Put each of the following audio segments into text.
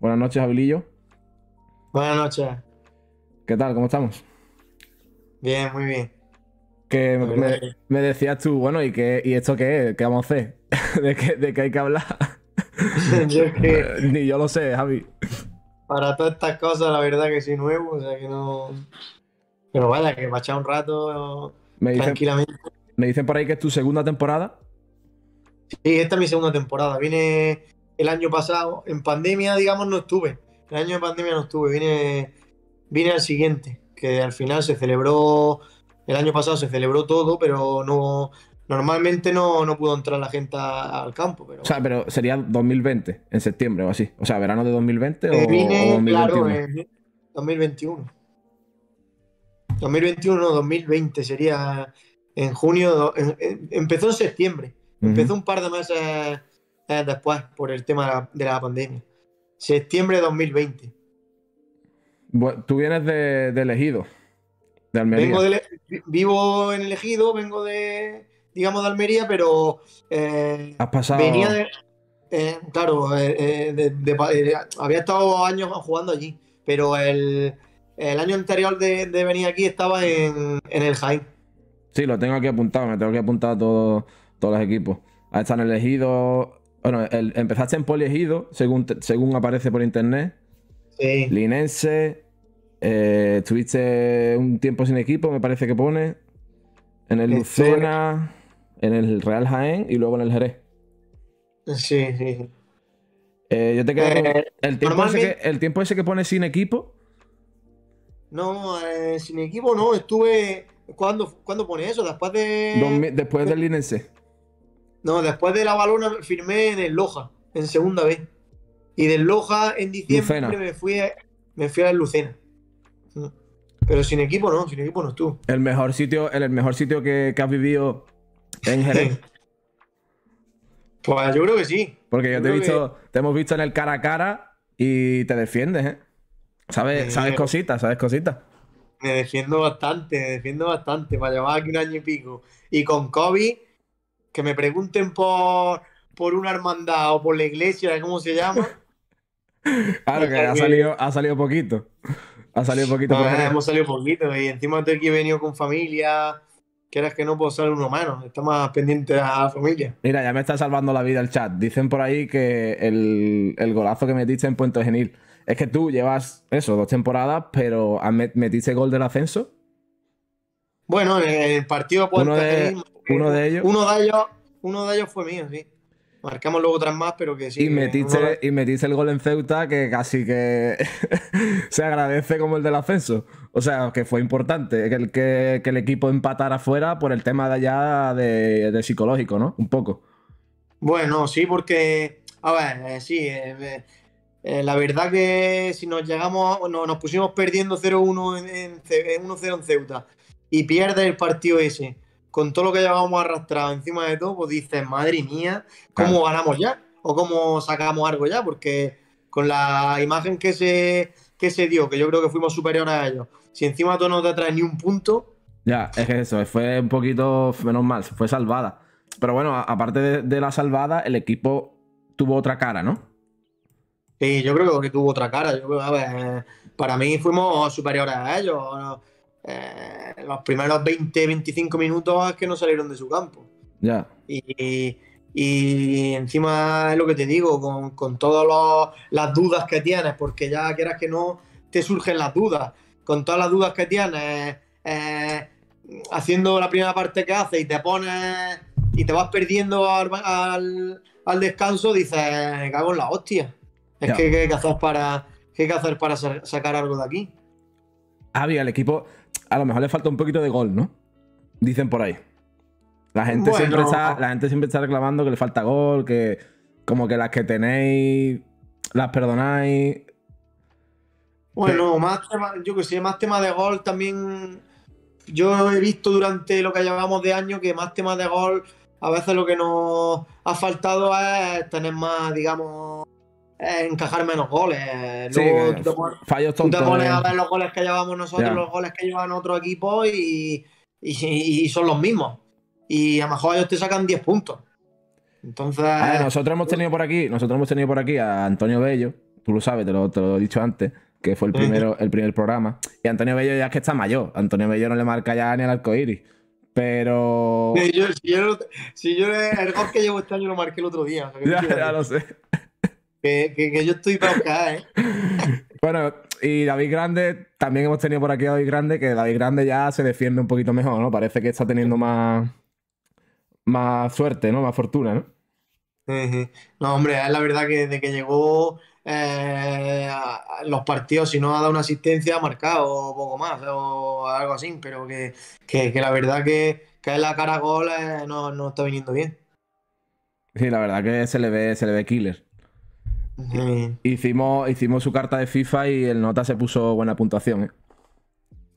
Buenas noches, Abilillo. Buenas noches. ¿Qué tal? ¿Cómo estamos? Bien, muy bien. Que me, decías tú, bueno, ¿y, qué, ¿y esto qué es? ¿Qué vamos a hacer? ¿De qué, de qué hay que hablar? Yo que Ni yo lo sé, Javi. para todas estas cosas, la verdad que soy nuevo, o sea que no. Pero vaya, que para echar un rato Me dicen, tranquilamente. me dicen por ahí que es tu segunda temporada. Sí, esta es mi segunda temporada. Vine el año pasado, en pandemia, digamos, no estuve. El año de pandemia no estuve, vine, vine al siguiente, que al final se celebró, el año pasado se celebró todo, pero no. Normalmente no, no pudo entrar la gente a- al campo, pero O sea, pero sería 2020, en septiembre o así. O sea, verano de 2020 o, Eh, o vine, 2021. claro, en 2021. 2021, no, 2020 sería en junio. do- en- en- empezó en septiembre. Empezó un par de meses eh, después por el tema de la, de la pandemia. Septiembre de 2020. Bu- Tú vienes de, de elegido, de Almería. Vengo de, vi- vivo en el ejido, vengo de, digamos, de Almería, pero eh, Has pasado. venía de. eh, claro, eh, de- de pa- había estado años jugando allí, pero el, el año anterior de, de venir aquí estaba en, en el Jaén. Sí, lo tengo aquí apuntado, me tengo que apuntar a todos, todos los equipos. Ahí están elegidos. Bueno, el- empezaste en poliegido, según, según aparece por internet. Sí, Linense. eh, estuviste un tiempo sin equipo, me parece que pone. En el Lucena, en el Real Jaén y luego en el Jerez. sí, sí. Eh, yo te quería Eh, el, tiempo ese que, el tiempo ese que pone sin equipo, No, sin equipo no, estuve. ¿Cuándo, ¿cuándo pone eso? Después de. dos después del Linense. No, después de la balona firmé en el Loja, en segunda vez. Y del Loja en diciembre Lucena. me fui, a, me fui a Lucena. Mm. Pero sin equipo no, sin equipo no estuvo. El mejor sitio, el, el mejor sitio que, que has vivido en Jerez. Pues yo creo que sí. Porque yo te he visto, te hemos visto en el cara a cara y te defiendes, ¿eh? Sabes, sabes cositas, sabes cositas. Me defiendo bastante, me defiendo bastante. Para llevar aquí un año y pico. Y con COVID, que me pregunten por, por una hermandad o por la iglesia, ¿cómo se llama? Claro que ha que- salido, ha salido poquito. Ha salido poquito Ah, hemos salido poquito. Y encima de aquí he venido con familia. Quieras que no puedo ser un humano. Está más pendiente a la familia. Mira, ya me está salvando la vida el chat. Dicen por ahí que el, el golazo que metiste en Puente Genil. Es que tú llevas eso, dos temporadas, pero metiste gol del ascenso. Bueno, en el partido Puente Genil, uno de ellos. Uno de ellos, uno de ellos fue mío, sí. Marcamos luego tres más, pero que sí. y, metiste, y metiste el gol en Ceuta que casi que se agradece como el del ascenso. O sea, que fue importante que el, que, que el equipo empatara fuera por el tema de allá de, de psicológico, ¿no? Un poco. Bueno, sí, porque. A ver, eh, sí. eh, eh, la verdad que si nos llegamos. no, nos pusimos perdiendo 0-1 en, en Ce- en 1-0 en Ceuta y pierdes el partido ese con todo lo que llevábamos arrastrado encima de todo, pues dices, madre mía, ¿cómo Claro. ganamos ya? ¿O cómo sacamos algo ya? Porque con la imagen que se, que se dio, que yo creo que fuimos superiores a ellos, si encima tú no te traes ni un punto, Ya, es que eso, fue un poquito menos mal, fue salvada. Pero bueno, aparte de, de la salvada, el equipo tuvo otra cara, ¿no? Sí, yo creo que tuvo otra cara. Yo creo, a ver, para mí fuimos superiores a ellos. Eh, los primeros 20, 25 minutos es que no salieron de su campo. Ya. Y, y encima es lo que te digo, con, con todas las dudas que tienes, porque ya quieras que no, te surgen las dudas. Con todas las dudas que tienes, eh, haciendo la primera parte que haces y te pones y te vas perdiendo al, al- al descanso, dices, me cago en la hostia. Es que ¿qué hay que hacer para, qué hay que hacer para sa- sacar algo de aquí. Javi, al equipo a lo mejor le falta un poquito de gol, ¿no? Dicen por ahí. La gente, Bueno. siempre está, la gente siempre está reclamando que le falta gol, que como que las que tenéis las perdonáis. Bueno, más tema, yo que sé, más tema de gol también. Yo he visto durante lo que llevamos de año que más temas de gol, a veces lo que nos ha faltado es tener más, digamos, encajar menos goles. Sí, Luego tú te pones- fallos tú te pones a eh. ver los goles que llevamos nosotros, los goles que llevan otros equipos y, y- y son los mismos. Y a lo mejor ellos te sacan 10 puntos. Entonces. A ver, nosotros hemos tenido por aquí, nosotros hemos tenido por aquí a Antonio Bello, tú lo sabes, te lo, te lo he dicho antes, que fue el, primero, el primer programa. Y Antonio Bello ya es que está mayor. Antonio Bello no le marca ya ni al arcoíris. Pero. Si yo, si yo, si yo el gol que llevo este año lo marqué el otro día. ya, ya lo sé. Que, que, que yo estoy para acá, ¿eh? Bueno, y David Grande, también hemos tenido por aquí a David Grande, que David Grande ya se defiende un poquito mejor, ¿no? Parece que está teniendo más, más suerte, ¿no? Más fortuna, ¿no? No, hombre, es la verdad que desde que llegó eh, los partidos, si no ha dado una asistencia, ha marcado poco más o algo así, pero que, que, que la verdad que, que la cara a gol eh, no, no, está viniendo bien. Sí, la verdad que se le ve, se le ve killer. Hicimos, hicimos su carta de FIFA y el nota se puso buena puntuación, ¿eh?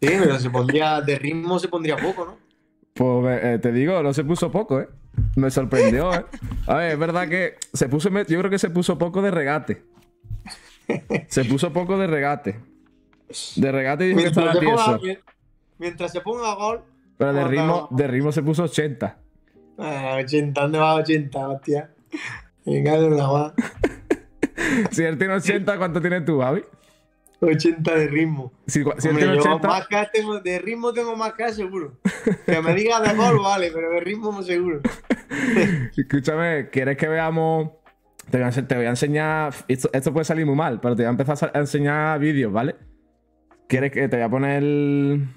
Sí, pero se pondría, de ritmo se pondría poco, ¿no? Pues eh, te digo, no se puso poco, ¿eh? Me sorprendió, ¿eh? A ver, es verdad que se puso, yo creo que se puso poco de regate. Se puso poco de regate. De regate y que estaba tieso. mientras se ponga gol. Pero de ritmo, de ritmo se puso 80. Ah, 80, ¿dónde va 80, hostia? Venga, de una más. si él tiene 80, ¿cuánto tienes tú, Javi? 80 de ritmo. Si, si él tiene 80... Más tengo, de ritmo tengo más que seguro. Que me diga de gol, vale, pero de ritmo no seguro. Escúchame, ¿quieres que veamos? Te voy a, te voy a enseñar. Esto, esto, puede salir muy mal, pero te voy a empezar a enseñar vídeos, ¿vale? ¿Quieres que te voy a poner el.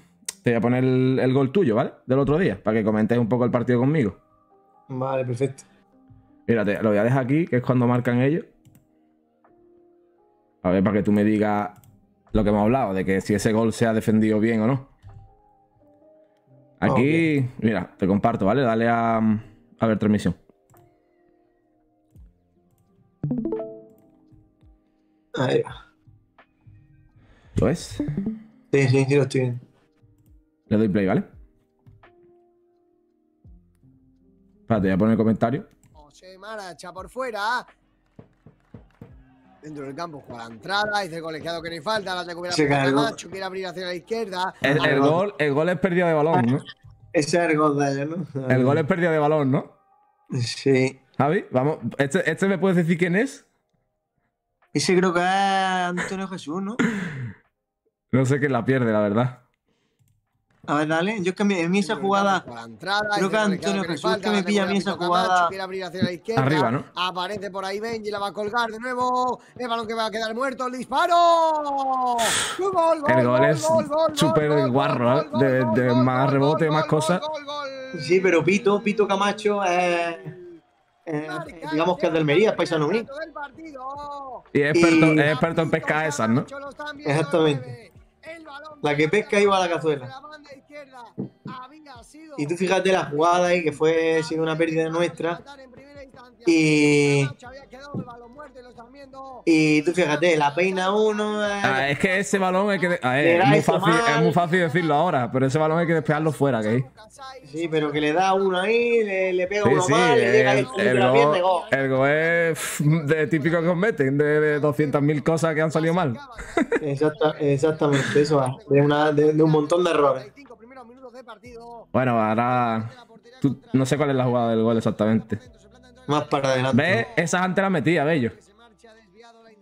Te voy a poner el, el gol tuyo, ¿vale? Del otro día, para que comentes un poco el partido conmigo. Vale, perfecto. Mírate, lo voy a dejar aquí, que es cuando marcan ellos. A ver, para que tú me digas lo que hemos hablado, de que si ese gol se ha defendido bien o no. Aquí, mira, te comparto, ¿vale? Dale a, a ver transmisión. Ahí va. ¿Lo ves? Sí, sí, sí, lo estoy viendo. Le doy play, ¿vale? Espérate, voy a poner el comentario. José Maracha por fuera dentro del campo, juega la entrada, dice el colegiado que no hay falta, la recupera sí, Camacho, quiere abrir hacia la izquierda. El, el, gol, el gol es pérdida de balón, ¿no? Ese es el gol de ellos, ¿no? El gol es pérdida de balón, ¿no? Sí. Javi, vamos, ¿este, este me puedes decir quién es? Ese creo que es Antonio Jesús, ¿no? No sé quién la pierde, la verdad. A ver, dale. Yo es que a mí, esa jugada. creo que Antonio Jesús que me pilla a mí esa jugada. Arriba, ¿no? Aparece por ahí Benji, la va a colgar de nuevo. El balón que va a quedar muerto. ¡El disparo! Gol, gol, el gol es súper guarro, ¿eh? De, de más rebote, más cosas. Sí, pero Pito, Pito Camacho es. Eh, digamos que es de Almería, es paisano mío. Y es experto, y... es experto en pescar esas, ¿no? Exactamente. La que pesca iba a la cazuela. Y tú fíjate la jugada ahí, que fue una pérdida nuestra. Y. Y tú fíjate, la peina uno. Ah, es que ese balón hay que. es, muy fácil, es, muy fácil, decirlo ahora, pero ese balón hay que despejarlo fuera, que Sí, pero que le da uno ahí, le, le pega uno más, le llega el, el, gol es de típico que os meten, de, de 200.000 cosas que han salido mal. Exacta, exactamente, eso va, de, una, de, de un montón de errores. Bueno, ahora. Tú, no sé cuál es la jugada del gol exactamente. Más para adelante. ¿Ves? Esa antes la metía, Bello.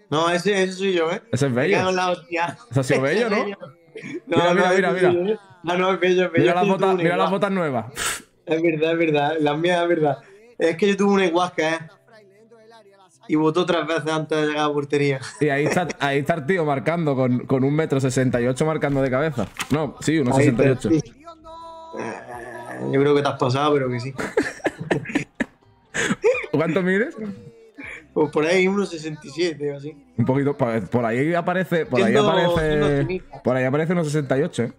No, ese, ese soy yo, ¿eh? Ese es Bello. Ese ha sido Bello, ¿no? no mira, mira, mira, mira. Ah, no, es Bello, Bello. Mira las botas, mira las botas nuevas. Es verdad, es verdad. Las mías es verdad. Es que yo tuve una iguasca, ¿eh? Y votó tres veces antes de llegar a la portería. Y ahí está, ahí está el tío marcando con, con un metro sesenta y ocho marcando de cabeza. No, sí, uno sesenta y ocho. Yo creo que te has pasado, pero que sí. ¿Cuánto mides? Pues por ahí 1.67 o así. Un poquito, por ahí aparece, por ahí aparece, por ahí aparece 1.68, ¿eh?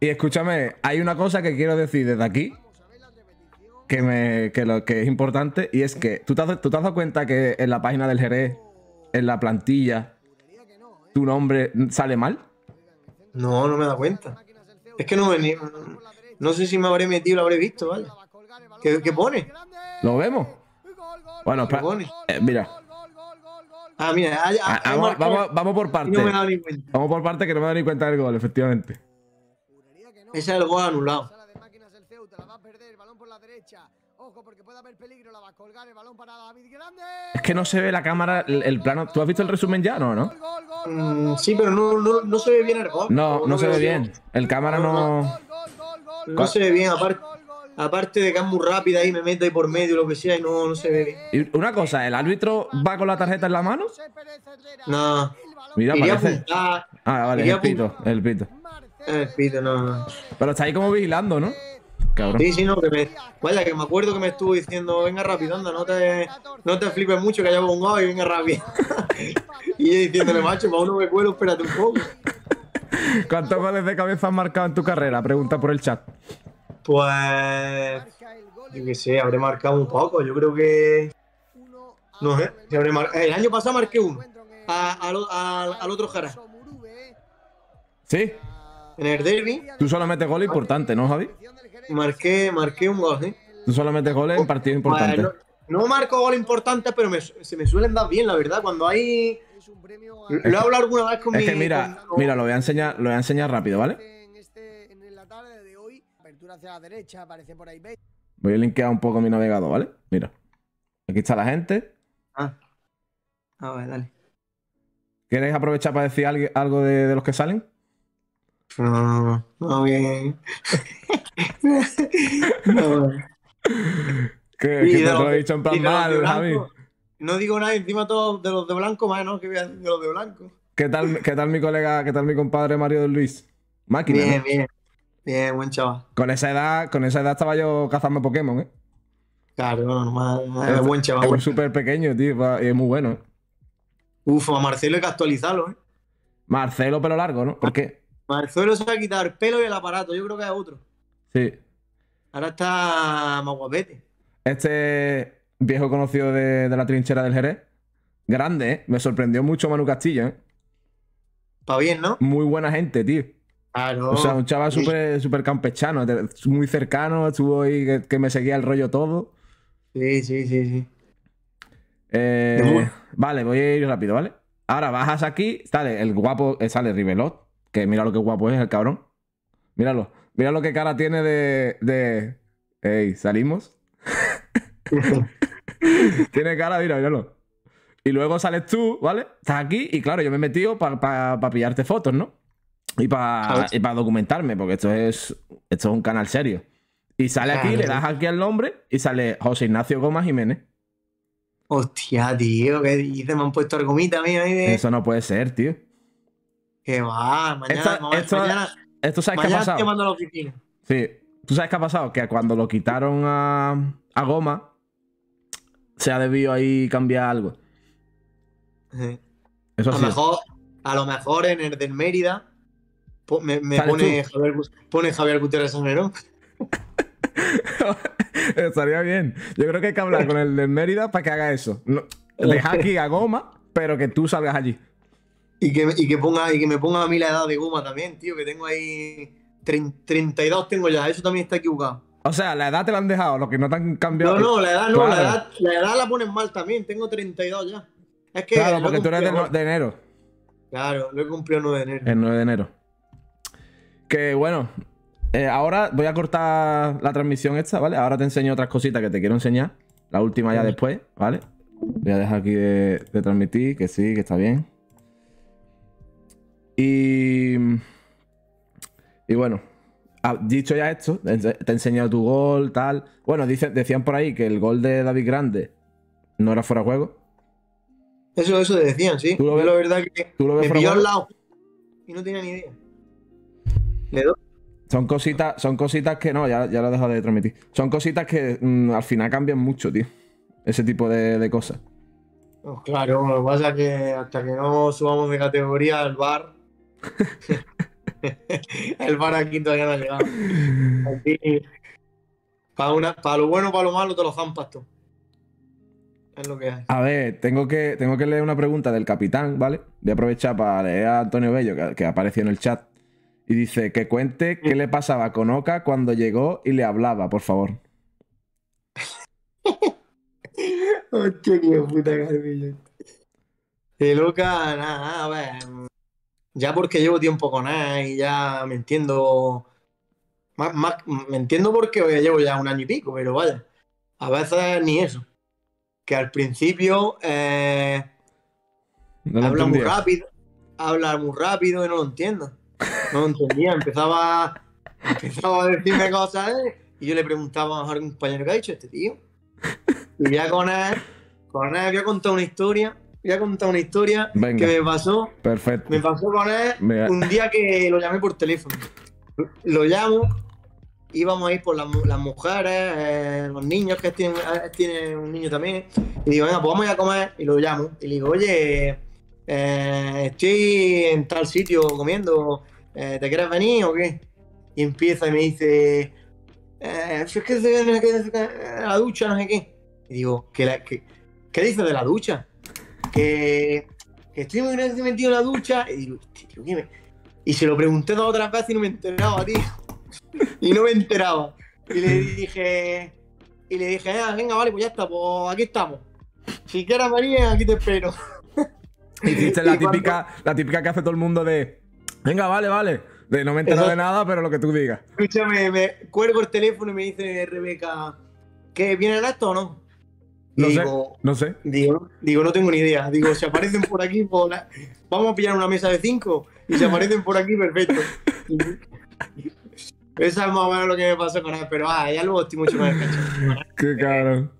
Y escúchame, hay una cosa que quiero decir desde aquí, que, me, que, lo, que es importante, y es que ¿tú te, has, ¿tú te has dado cuenta que en la página del Jerez, en la plantilla, tu nombre sale mal? No, no me da cuenta. Es que no me, no sé si me habré metido, lo habré visto, ¿vale? ¿Qué, qué pone? ¿Lo vemos? Bueno. Eh, mira. Ah, mira, ah, ah, vamos, vamos, vamos, por parte. No me he dado ni cuenta. Vamos por parte que no me dado ni cuenta del gol, efectivamente. Ese es el gol anulado. Es que no se ve la cámara, el, el plano. ¿Tú has visto el resumen ya? No, ¿no? Mm, sí, pero no, no, no se ve bien el gol. No, no se ve bien. El cámara No, no. se ve bien, aparte. Aparte de que es muy rápida y me meto ahí por medio lo que sea y no, no se ve bien. Y una cosa, ¿el árbitro va con la tarjeta en la mano? No. Mira, parece. apuntar. Ah, vale, el pito, el pito. El pito, no, no. Pero está ahí como vigilando, ¿no? Cabrón. Sí, sí, no, que me. Vaya, que me acuerdo que me estuvo diciendo, venga rápido, anda, no te, no te flipes mucho que haya gol y venga rápido. y yo diciéndole, macho, para uno que cuelo, espérate un poco. ¿Cuántos goles de cabeza has marcado en tu carrera? Pregunta por el chat. Pues. Yo qué sé, habré marcado un poco. Yo creo que. No sé, uno. si habré mar- El año pasado marqué uno. A- al, otro Jara. ¿Sí? En el derby Tú solo metes goles importantes, ¿no, Javi? marqué, marqué un gol, ¿eh? Tú solo metes goles en partidos importantes. Pues no, no marco goles importantes, pero me- se me suelen dar bien, la verdad. Cuando hay. Lo he hablado alguna vez con Es mi. que mira, con- mira, lo voy a enseñar, lo voy a enseñar rápido, ¿vale? En, este, en la tarde de hacia la derecha, aparece por ahí. ¿veis? Voy a linkear un poco mi navegador, ¿vale? Mira. Aquí está la gente. Ah. A ver, dale. ¿Queréis aprovechar para decir algo- algo de, de los que salen? No, no, no, no, bien. no, que de te lo he dicho en plan mal, Javi. no digo nada encima todo de los de blanco, más, ¿no? Que voy a decir de los de blanco. ¿Qué tal, ¿Qué tal mi colega, qué tal mi compadre Mario de Luis? Máquina. Bien, ¿no? bien. Bien, buen chaval. Con esa edad, con esa edad estaba yo cazando Pokémon, ¿eh? Claro, normal. Es buen chaval. Es súper pequeño, tío, y es muy bueno. ¿eh? Uf, a Marcelo hay que actualizarlo, ¿eh? Marcelo, pelo largo, ¿no? ¿Por qué? Marcelo se va a quitar el pelo y el aparato. Yo creo que es otro. Sí. Ahora está más guapete. Este viejo conocido de, de la trinchera del Jerez. Grande, ¿eh? Me sorprendió mucho Manu Castillo, ¿eh? Pa' bien, ¿no? Muy buena gente, tío. Claro. O sea, un chaval Sí. súper súper campechano, muy cercano, estuvo ahí que, que me seguía el rollo todo. Sí, sí, sí, sí. Eh, vale, voy a ir rápido, ¿vale? Ahora bajas aquí, sale el guapo, eh, sale Rivelot, que mira lo que guapo es el cabrón. Míralo, mira lo que cara tiene de... de... Ey, ¿salimos? tiene cara, mira, míralo. Y luego sales tú, ¿vale? Estás aquí y claro, yo me he metido para pillarte fotos, ¿no? Y para Claro. documentarme, porque esto es, esto es un canal serio. Y sale aquí, le das aquí al nombre y sale José Ignacio Gómez Jiménez. Hostia, tío, ¿qué dices? Me han puesto el gomita a mí de... Eso no puede ser, tío. Que va, mañana, Esto- esto- mañana, Esto sabes qué ha pasado. a la oficina. Sí. ¿Tú sabes qué ha pasado? Que cuando lo quitaron a, a Goma, se ha debido ahí cambiar algo. Sí. Eso A lo mejor, a lo mejor en el del Mérida me, me ¿Sales pone Javier, pone Javier Gutiérrez. Estaría bien. Yo creo que hay que hablar con el del Mérida para que haga eso. No, deja aquí a Goma, pero que tú salgas allí. Y que, y que ponga, y que me ponga a mí la edad de goma también, tío, que tengo ahí trein- 32 tengo ya, eso también está equivocado. O sea, la edad te la han dejado, lo que no te han cambiado. No, no, la edad no, la, edad, la edad la ponen mal también, tengo 32 ya. Es que Claro, porque tú eres de, de enero. Claro, lo he cumplido el 9 de enero. El 9 de enero. Que bueno, eh, ahora voy a cortar la transmisión esta, ¿vale? Ahora te enseño otras cositas que te quiero enseñar. La última ya después, ¿vale? Voy a dejar aquí de, de transmitir, que sí, que está bien. Y. Y bueno, ah, dicho ya esto, te he enseñado tu gol, tal. Bueno, dice- decían por ahí que el gol de David Grande no era fuera de juego. Eso, eso te decían, sí. ¿Tú lo Yo ves- la verdad que ¿Tú lo ves me pilló al lado y no tenía ni idea. Le doy. Son cositas, son cositas que no, ya, ya lo he dejado de transmitir. Son cositas que mm, al final cambian mucho, tío. Ese tipo de, de cosas. Pues claro, lo que pasa es que hasta que no subamos de categoría el bar. el bar aquí todavía no ha llegado. Aquí, para, una, para lo bueno, para lo malo, te lo zampas tú. Es lo que hay. A ver, tengo que, tengo que leer una pregunta del capitán, ¿vale? Voy a aprovechar para leer a Antonio Bello, que, que apareció en el chat. Y dice que cuente qué le pasaba con Oka cuando llegó y le hablaba, por favor. Hostia, qué puta carbillo. De loca, nada, a ver. Ya porque llevo tiempo con él y ya me entiendo. Más, más- me entiendo porque llevo ya un año y pico, pero vaya. a veces ni eso. Que al principio eh, No habla muy rápido, habla muy rápido y no lo entiendo. No lo entendía, empezaba, empezaba a decirme cosas ¿eh? y yo le preguntaba a algún compañero, ¿qué ha dicho este tío? Y ya con él, con él voy a contar una historia, voy a contar una historia Venga. que me pasó, Perfecto. me pasó con él Mira. un día que lo llamé por teléfono. Lo llamo, íbamos a ir por las, las mujeres, eh, los niños que tienen, eh, tienen un niño también. Y digo, venga, pues vamos a ir a comer. Y lo llamo. Y le digo, oye, eh, estoy en tal sitio comiendo, eh, ¿te quieres venir o qué? Y empieza y me dice, eh, si es que se- sé qué, la ducha, no sé qué. Y digo, ¿qué, la- qué- qué dices de la ducha? Que, que estoy muy metido en la ducha. Y digo, "Este tío, ¿qué me-?" Y se lo pregunté dos o tres veces y no me enteraba, tío. Y no me enteraba. Y le dije, y le dije, "Ah, venga, vale, pues ya está, pues aquí estamos. Si quieres venir, aquí te espero. Hiciste la Y cuando- típica, la típica que hace todo el mundo de. Venga, vale, vale. De no me he enterado de nada, pero lo que tú digas. Escúchame, me cuelgo el teléfono y me dice Rebeca, ¿que vienen esto o no? No sé. digo, No sé. Digo, digo, no tengo ni idea. Digo, si aparecen por aquí, la- vamos a pillar una mesa de cinco. Y si aparecen por aquí, perfecto. Esa es más o menos lo que me pasó con él. Pero ah, ya luego estoy mucho más descansado. Qué cabrón.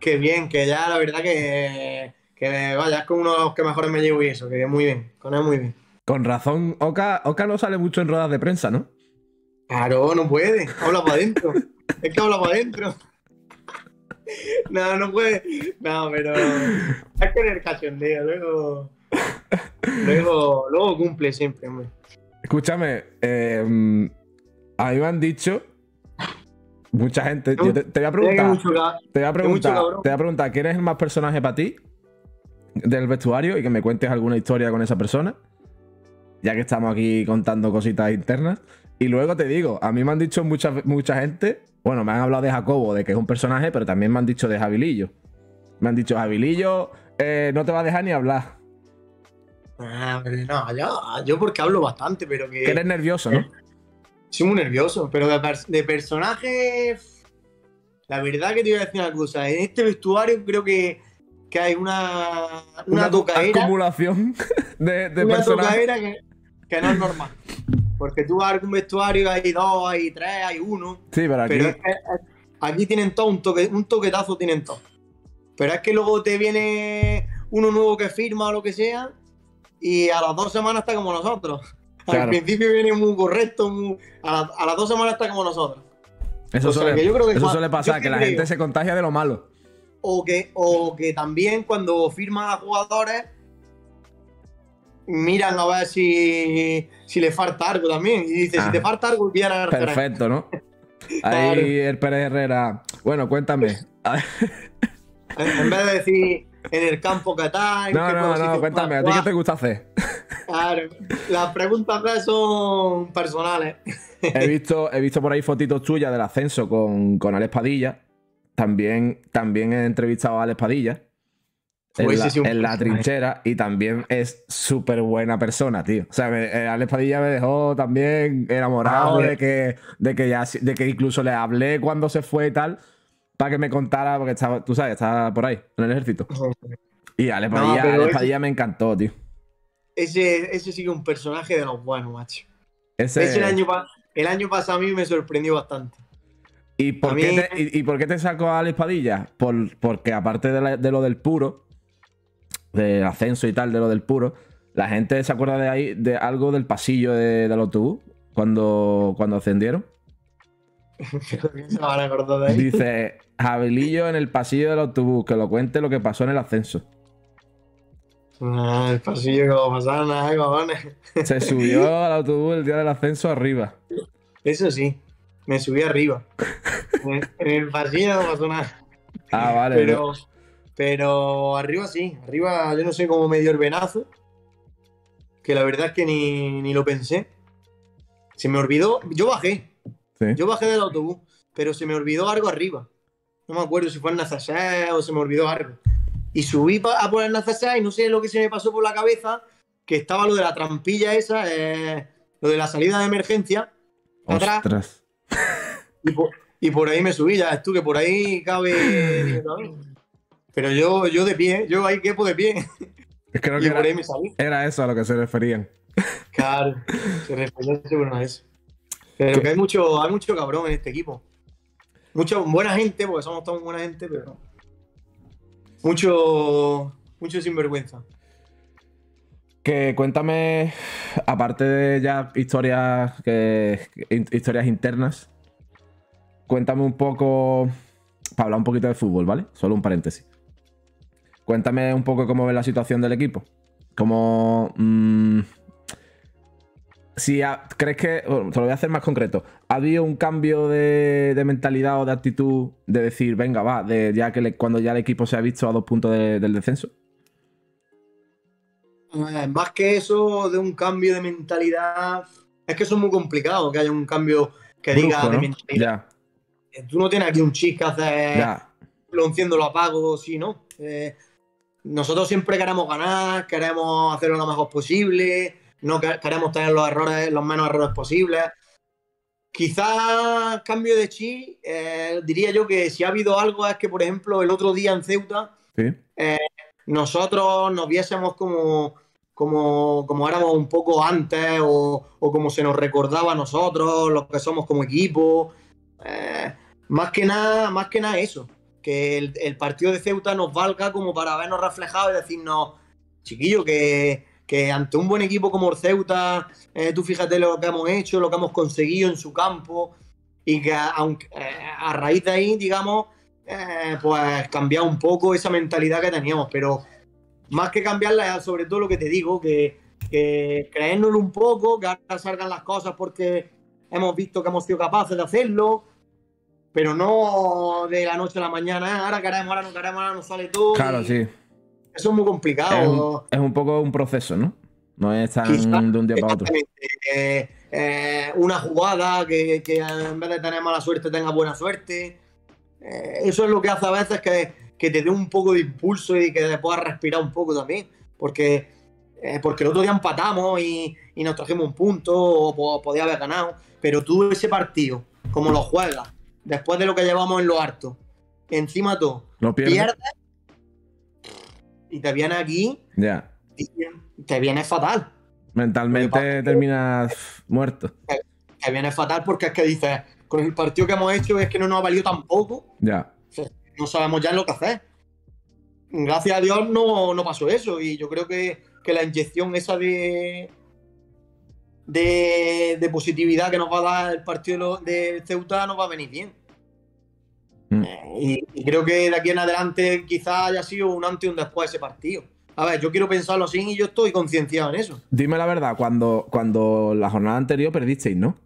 Qué bien, que ya la verdad que, que vaya, es con uno de los que mejores me llevo y eso, que muy bien. Con él muy bien. Con razón, Oka, Oka no sale mucho en ruedas de prensa, ¿no? Claro, no puede. Habla para adentro. Es que habla para adentro. No, no puede. No, pero es que en el cachondeo, luego. Luego, luego cumple siempre, hombre. Escúchame, eh, a mí me han dicho. Mucha gente. yo te, te voy a preguntar. Te voy a preguntar, te voy a preguntar, ¿quién es el más personaje para ti del vestuario y que me cuentes alguna historia con esa persona? Ya que estamos aquí contando cositas internas. Y luego te digo, a mí me han dicho mucha, mucha gente, bueno, me han hablado de Jacobo, de que es un personaje, pero también me han dicho de Jabilillo. Me han dicho, Jabilillo eh, no te va a dejar ni hablar. Ah, pero no, yo, yo porque hablo bastante, pero que. Que eres nervioso, ¿no? Soy muy nervioso, pero de, de personaje. La verdad que te voy a decir una cosa. En este vestuario creo que, que hay una. Una, tocaera. acumulación de, de una personajes. tocaera que, que no es normal. Porque tú vas a algún vestuario y hay dos, hay tres, hay uno. Sí, pero aquí. Pero es que, eh, aquí tienen todo, un, toque, un toquetazo tienen todo. Pero es que luego te viene uno nuevo que firma o lo que sea, y a las dos semanas está como nosotros. Claro. Al principio viene muy correcto, muy- a, la- a las dos semanas está como nosotros. eso o sea, suele, que yo creo que eso suele pasar, que la creo- gente se contagia de lo malo. O que, o que también cuando firman a jugadores, miran a ver si, si le falta algo también. Y dice, Ah. si te falta algo, a Perfecto, ¿no? Ahí el Pérez Herrera. Bueno, cuéntame. En, vez de decir en el campo que tal. No, no, no, cuéntame. ¿A ti qué te gusta hacer? Claro, las preguntas son personales. He visto, he visto por ahí fotitos tuyas del ascenso con, con Alex Padilla. También, también he entrevistado a Alex Padilla. En, la, en trinchera y también es súper buena persona, tío. O sea, me- eh, Alex Padilla me dejó también enamorado Ah, de que, de que ya de que incluso le hablé cuando se fue y tal, para que me contara, porque estaba, tú sabes, estaba por ahí, en el ejército. Y Alex No, Padilla, pero Alex ese- me encantó, tío. Ese, ese sí que es un personaje de los buenos, macho. Ese, Ese el, año, pa- el año pasado a mí me sorprendió bastante. ¿Y por, qué te, y, y por qué te sacó a Alex Padilla? Por, porque aparte de, la- de lo del puro, del ascenso y tal, de lo del puro, la gente se acuerda de ahí, de algo del pasillo de- del autobús, cuando, cuando ascendieron. Se van a acordar de ahí. Dice, Jabilillo en el pasillo del autobús, que lo cuente lo que pasó en el ascenso. Ah, el pasillo que va a pasar, nada, cabrones. Se subió al autobús el día del ascenso arriba. Eso sí, me subí arriba. en, en el pasillo no pasó nada. Ah, vale. Pero, pero arriba sí, arriba yo no sé cómo me dio el venazo. Que la verdad es que ni, ni lo pensé. Se me olvidó, yo bajé, Sí. yo bajé del autobús, pero se me olvidó algo arriba. No me acuerdo si fue el neceser o se me olvidó algo. Y subí a por el neceser y no sé lo que se me pasó por la cabeza, que estaba lo de la trampilla esa, eh, lo de la salida de emergencia, atrás. Ostras. Y por, y por ahí me subí, ya ves tú, que por ahí cabe. Pero yo, yo de pie, yo ahí quepo de pie. Creo y que era, eso a lo que se referían. Claro, se refería seguro a eso. Pero que hay mucho, hay mucho cabrón en este equipo. Mucha buena gente, porque somos todos buena gente, pero. Mucho. Mucho sinvergüenza. Que cuéntame, aparte de ya historias, que- historias internas, cuéntame un poco, para hablar un poquito de fútbol, ¿vale? Solo un paréntesis. Cuéntame un poco cómo ves la situación del equipo. Cómo... mm, si crees que... bueno, te lo voy a hacer más concreto. ¿Ha habido un cambio de, de mentalidad o de actitud de decir, venga, va, de ya que le- cuando ya el equipo se ha visto a dos puntos de- del descenso? Eh, más que eso, de un cambio de mentalidad. Es que eso es muy complicado, que haya un cambio que diga de ¿no? mentalidad. Ya, Tú no tienes aquí un chis que hace ya. lo enciendo, lo apago, sí, ¿no? Eh, nosotros siempre queremos ganar, queremos hacerlo lo mejor posible, no que- queremos tener los errores, los menos errores posibles. Quizás cambio de chi, eh, diría yo que si ha habido algo es que, por ejemplo, el otro día en Ceuta, Sí. nosotros nos viésemos como, como, como éramos un poco antes o, o como se nos recordaba a nosotros, los que somos como equipo. Eh, más que nada, más que nada eso, que el, partido de Ceuta nos valga como para vernos reflejados y decirnos, chiquillo, que, que ante un buen equipo como el Ceuta, eh, tú fíjate lo que hemos hecho, lo que hemos conseguido en su campo y que aunque, eh, a raíz de ahí, digamos, eh, pues cambiar un poco esa mentalidad que teníamos, pero más que cambiarla, sobre todo lo que te digo, que, que un poco, que ahora salgan las cosas porque hemos visto que hemos sido capaces de hacerlo, pero no de la noche a la mañana, "Ah, ahora queremos, ahora no queremos, ahora nos sale todo. Claro, y sí. Eso es muy Es complicado. un, es un poco un proceso, ¿no? No es tan de un día para otro. Eh, eh, una jugada que, que en vez de tener mala suerte tenga buena suerte. Eh, eso es lo que hace a veces que, que te dé un poco de impulso y que puedas respirar un poco también. Porque, porque el otro día empatamos y, y nos trajimos un punto o po- podía haber ganado. Pero tú ese partido, como lo juegas, después de lo que llevamos en lo harto, encima todo, Lo pierdes. pierdes y te viene aquí Ya. y te viene fatal. Mentalmente terminas muerto. que viene fatal porque es que dices, con el partido que hemos hecho es que no nos ha valido tampoco, Ya. no sabemos ya lo que hacer. Gracias a Dios no, no pasó eso y yo creo que, que la inyección esa de, de, de positividad que nos va a dar el partido de de Ceuta nos va a venir bien. Mm. Eh, Y, y creo que de aquí en adelante quizás haya sido un antes y un después ese partido. A ver, yo quiero pensarlo así y yo estoy concienciado en eso. Dime la verdad, cuando, cuando la jornada anterior perdisteis, ¿no?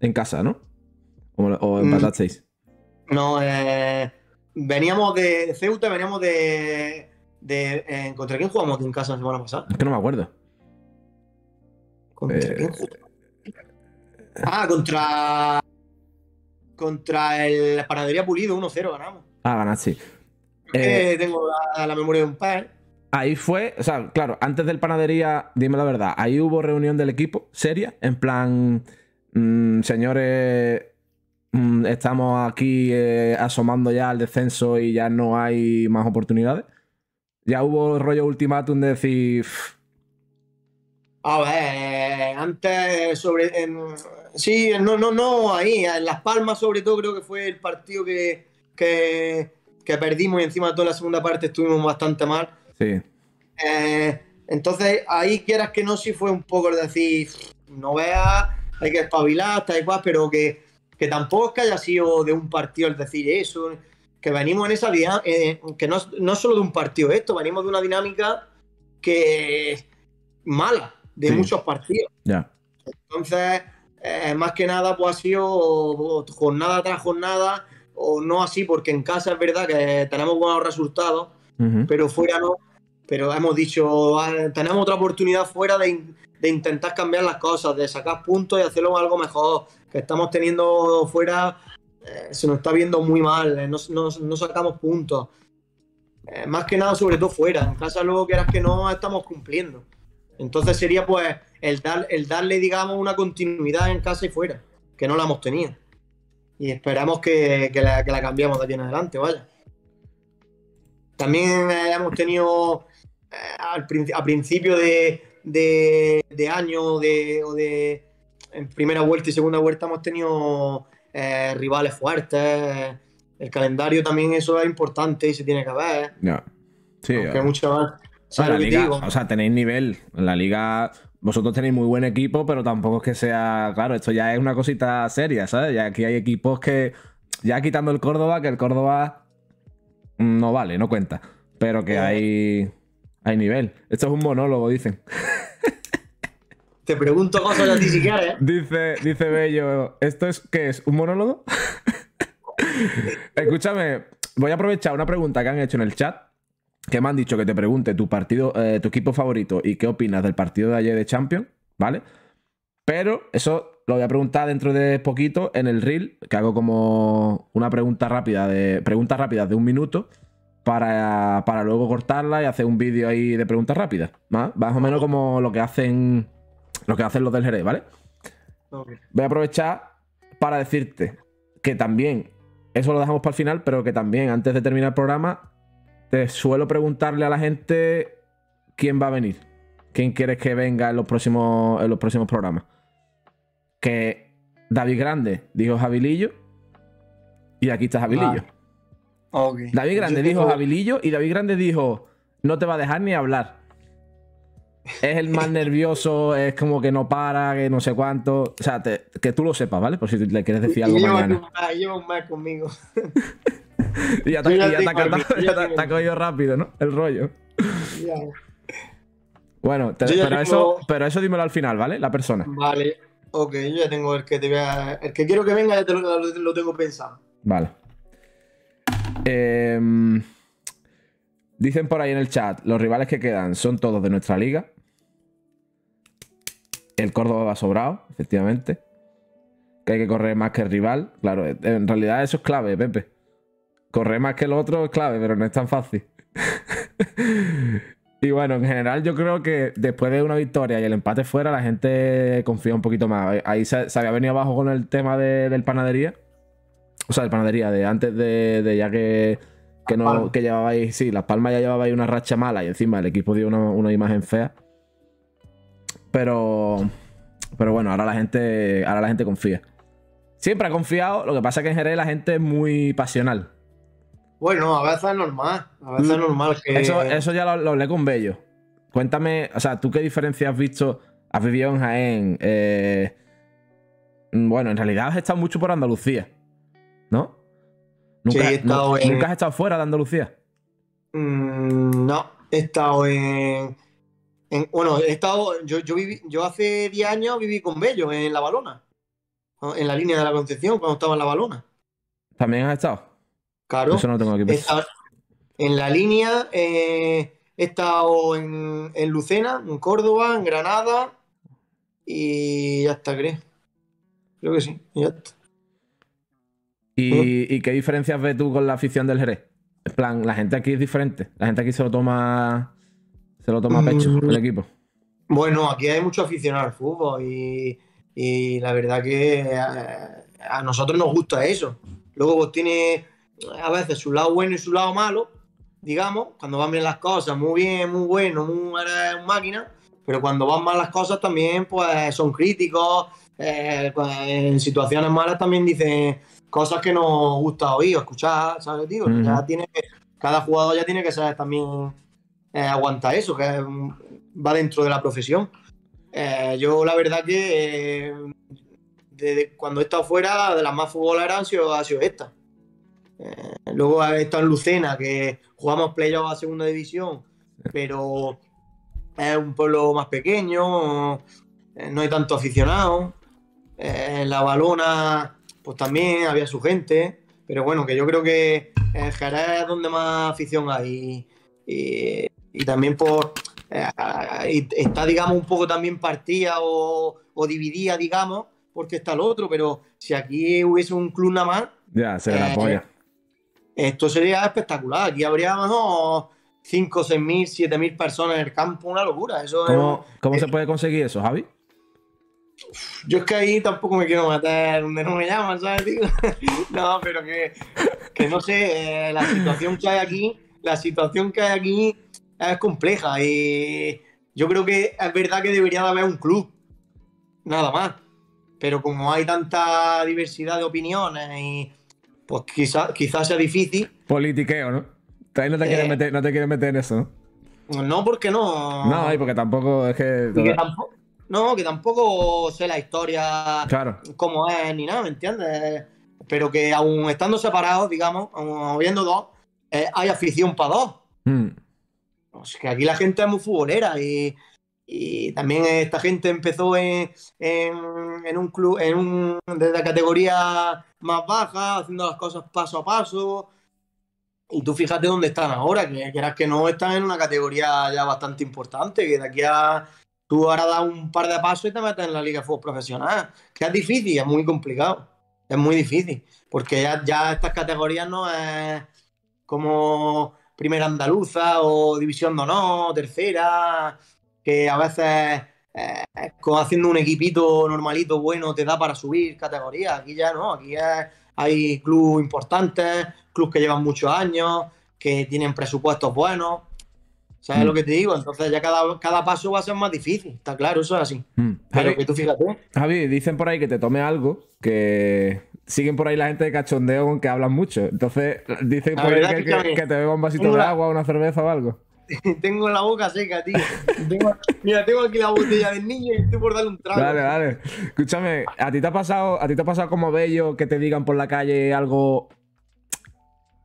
En casa, ¿no? O, o Mm. empatasteis. No, eh, veníamos de Ceuta, veníamos de. de eh, ¿Contra quién jugamos en casa la semana pasada? Es que no me acuerdo. ¿Contra Eh, quién? Ah, contra. Contra el la Panadería Pulido, 1-0 ganamos. Ah, ganasteis. Es Eh, que tengo la, la memoria de un par. Ahí fue, o sea, claro, antes del panadería, dime la verdad, ahí hubo reunión del equipo seria, en plan, mm, señores, mm, estamos aquí eh, asomando ya al descenso y ya no hay más oportunidades. Ya hubo rollo ultimátum de decir, "Pff, A ver, eh, antes sobre. en- sí, no, no, no, ahí, en Las Palmas, sobre todo, creo que fue el partido que, que, que perdimos y encima de toda la segunda parte estuvimos bastante mal. sí, Eh, entonces, ahí quieras que no, sí fue un poco el decir, no veas, hay que espabilar, tal y cual, pero que, que tampoco es que haya sido de un partido el decir eso, que venimos en esa dinámica, que no, no solo de un partido esto, venimos de una dinámica que mala, de Sí. muchos partidos. ya, Entonces, eh, más que nada, pues ha sido jornada tras jornada, o no así, porque en casa es verdad que tenemos buenos resultados, pero fuera no. Pero hemos dicho, "Ah, tenemos otra oportunidad fuera de, in- de intentar cambiar las cosas, de sacar puntos y hacerlo algo mejor. Que estamos teniendo fuera, eh, se nos está viendo muy mal, eh, no, no- no sacamos puntos. Más que nada, sobre todo fuera. En casa luego quieras que no estamos cumpliendo. Entonces sería pues el, dar, el darle, digamos, una continuidad en casa y fuera, que no la hemos tenido. y esperamos que, que la, que la cambiemos de aquí en adelante, vaya. También eh, hemos tenido eh, al a principio de, de, de año de, o de en primera vuelta y segunda vuelta hemos tenido eh, rivales fuertes. El calendario también eso es importante y se tiene que ver. Ya. Sí, Aunque eh. mucho más. O sea, ¿Sabes la liga, digo? o sea, tenéis nivel. En la liga, vosotros tenéis muy buen equipo, pero tampoco es que sea. Claro, esto ya es una cosita seria, ¿sabes? Ya aquí hay equipos que. Ya quitando el Córdoba, que el Córdoba no vale, no cuenta. Pero que Eh. hay. Hay nivel. Esto es un monólogo, dicen. Te pregunto cosas a ti si quieres. Dice, dice Bello, ¿esto es qué es? ¿Un monólogo? Escúchame, voy a aprovechar una pregunta que han hecho en el chat. Que me han dicho que te pregunte tu partido, eh, tu equipo favorito y qué opinas del partido de ayer de Champions, ¿vale? Pero eso lo voy a preguntar dentro de poquito en el reel, que hago como una pregunta rápida de preguntas rápidas de un minuto para, para luego cortarla y hacer un vídeo ahí de preguntas rápidas, ¿más? Más o menos como lo que hacen lo que hacen los del Jerez, ¿vale? Voy a aprovechar para decirte que también, eso lo dejamos para el final, pero que también antes de terminar el programa, te suelo preguntarle a la gente quién va a venir. ¿Quién quieres que venga en los próximos, en los próximos programas? Que David Grande dijo Jabilillo. Y aquí está Jabilillo. Ok. David Grande Yo dijo tengo- Jabilillo y David Grande dijo no te va a dejar ni hablar. Es el más nervioso, es como que no para, que no sé cuánto. O sea, te- que tú lo sepas, ¿vale? Por si le quieres decir algo Y mañana. mes- lleva un mes conmigo. Y ya y ya ya yo rápido, ¿no? El rollo. Ya. Bueno, te- pero, tengo- eso, pero eso dímelo al final, ¿vale? La persona. Vale. Ok, yo ya tengo el que te voy a... El que quiero que venga ya te lo, lo- lo tengo pensado. Vale. Em, dicen por ahí en el chat, los rivales que quedan son todos de nuestra liga. El Córdoba va sobrado, efectivamente. Que hay que correr más que el rival. Claro, en realidad eso es clave, Pepe. Correr más que el otro es clave, pero no es tan fácil. y bueno, en general yo creo que después de una victoria y el empate fuera, la gente confía un poquito más. Ahí se, se había venido abajo con el tema de- del panadería. O sea, del panadería, de antes de, de ya que, que, no, que llevabais. Sí, Las Palmas ya llevabais una racha mala y encima el equipo dio una, una imagen fea. Pero. Pero bueno, ahora la gente. Ahora la gente confía. Siempre ha confiado, lo que pasa es que en Jerez la gente es muy pasional. Bueno, a veces es normal. A veces es normal que... Eso, eso ya lo, lo hablé con Bello. Cuéntame, o sea, ¿tú qué diferencia has visto? Has vivido en Jaén. eh, bueno, en realidad has estado mucho por Andalucía, ¿no? Nunca, Sí, he estado nu- en- nunca has estado fuera de Andalucía. Mm, no, he estado en, en- bueno, he estado, yo, yo viví, yo hace 10 años viví con Bello en La Balona, ¿no? en la línea de la Concepción, cuando estaba en La Balona. ¿También has estado? Claro, Eso no tengo aquí. he estado en la línea, eh, he estado en, en Lucena, en Córdoba, en Granada y ya está, creo. Creo que sí, y ya está. ¿Y, y qué diferencias ves tú con la afición del Jerez? En plan, la gente aquí es diferente. La gente aquí se lo toma. Se lo toma a pecho, Mm. el equipo. Bueno, aquí hay mucho aficionado al fútbol y, y la verdad que eh, a, nosotros nos gusta eso. Luego pues tiene a veces su lado bueno y su lado malo, digamos, cuando van bien las cosas, muy bien, muy bueno, muy eres un máquina, pero cuando van mal las cosas también pues son críticos, eh, pues, en situaciones malas también dicen cosas que nos gusta oír o escuchar, ¿sabes? Digo, Ujú. ya tiene que- cada jugador ya tiene que saber también eh, aguantar eso, que va dentro de la profesión. Eh, yo la verdad que eh, desde cuando he estado fuera, de las más futboleras han sido, ha sido esta. Eh, luego he estado en Lucena, que jugamos playoff a segunda división, pero es un pueblo más pequeño, eh, no hay tanto aficionado. Eh, en la balona, pues también había su gente, pero bueno, que yo creo que en Jerez es donde más afición hay. Y, y también por eh, está, digamos, un poco también partida o, o dividida, digamos, porque está el otro, pero si aquí hubiese un club nada más, Ya, se la Eh, polla. Esto sería espectacular. Aquí habría lo mejor 5, 6 mil, 7 mil personas en el campo, una locura. Eso es- ¿Cómo, cómo se puede conseguir eso, Javi? Yo es que ahí tampoco me quiero matar donde no me llaman, ¿sabes, tío? no, pero que, que no sé, eh, la situación que hay aquí, la situación que hay aquí es compleja y yo creo que es verdad que debería de haber un club, nada más. Pero como hay tanta diversidad de opiniones y pues quizás quizás sea difícil. Politiqueo, ¿no? Ahí no te, quieres Eh. meter, no te quieres meter en eso, ¿no? No, porque no. No, y porque tampoco es que. Y que tampoco- no, que tampoco sé la historia Claro. cómo es ni nada, ¿me entiendes? Pero que aún estando separados, digamos, aún habiendo dos, eh, hay afición para dos. Mm. O sea, que aquí la gente es muy futbolera y, y también esta gente empezó en, en, un club, en un, desde la categoría más baja, haciendo las cosas paso a paso. Y tú fíjate dónde están ahora, que quieras que no están en una categoría ya bastante importante, que de aquí a tú ahora das un par de pasos y te metes en la liga de profesional. Que es difícil, es muy complicado. Es muy difícil. Porque ya, ya estas categorías no es como primera andaluza o división de honor, tercera, que a veces eh, haciendo un equipito normalito bueno te da para subir categorías. Aquí ya no, aquí hay clubes importantes, clubes que llevan muchos años, que tienen presupuestos buenos. ¿Sabes Mm. lo que te digo? Entonces ya cada, cada paso va a ser más difícil, está claro, eso es así. Mm. Pero Javi, que tú fíjate. Javi, dicen por ahí que te tome algo, que siguen por ahí la gente de cachondeo con que hablan mucho. Entonces, dicen por ahí que, te beba un vasito de agua, una cerveza o algo. tengo la boca seca, tío. Tengo- mira, tengo aquí la botella del niño y estoy por darle un trago. Dale, dale. Escúchame, ¿a ti te ha pasado, a ti te ha pasado como bello que te digan por la calle algo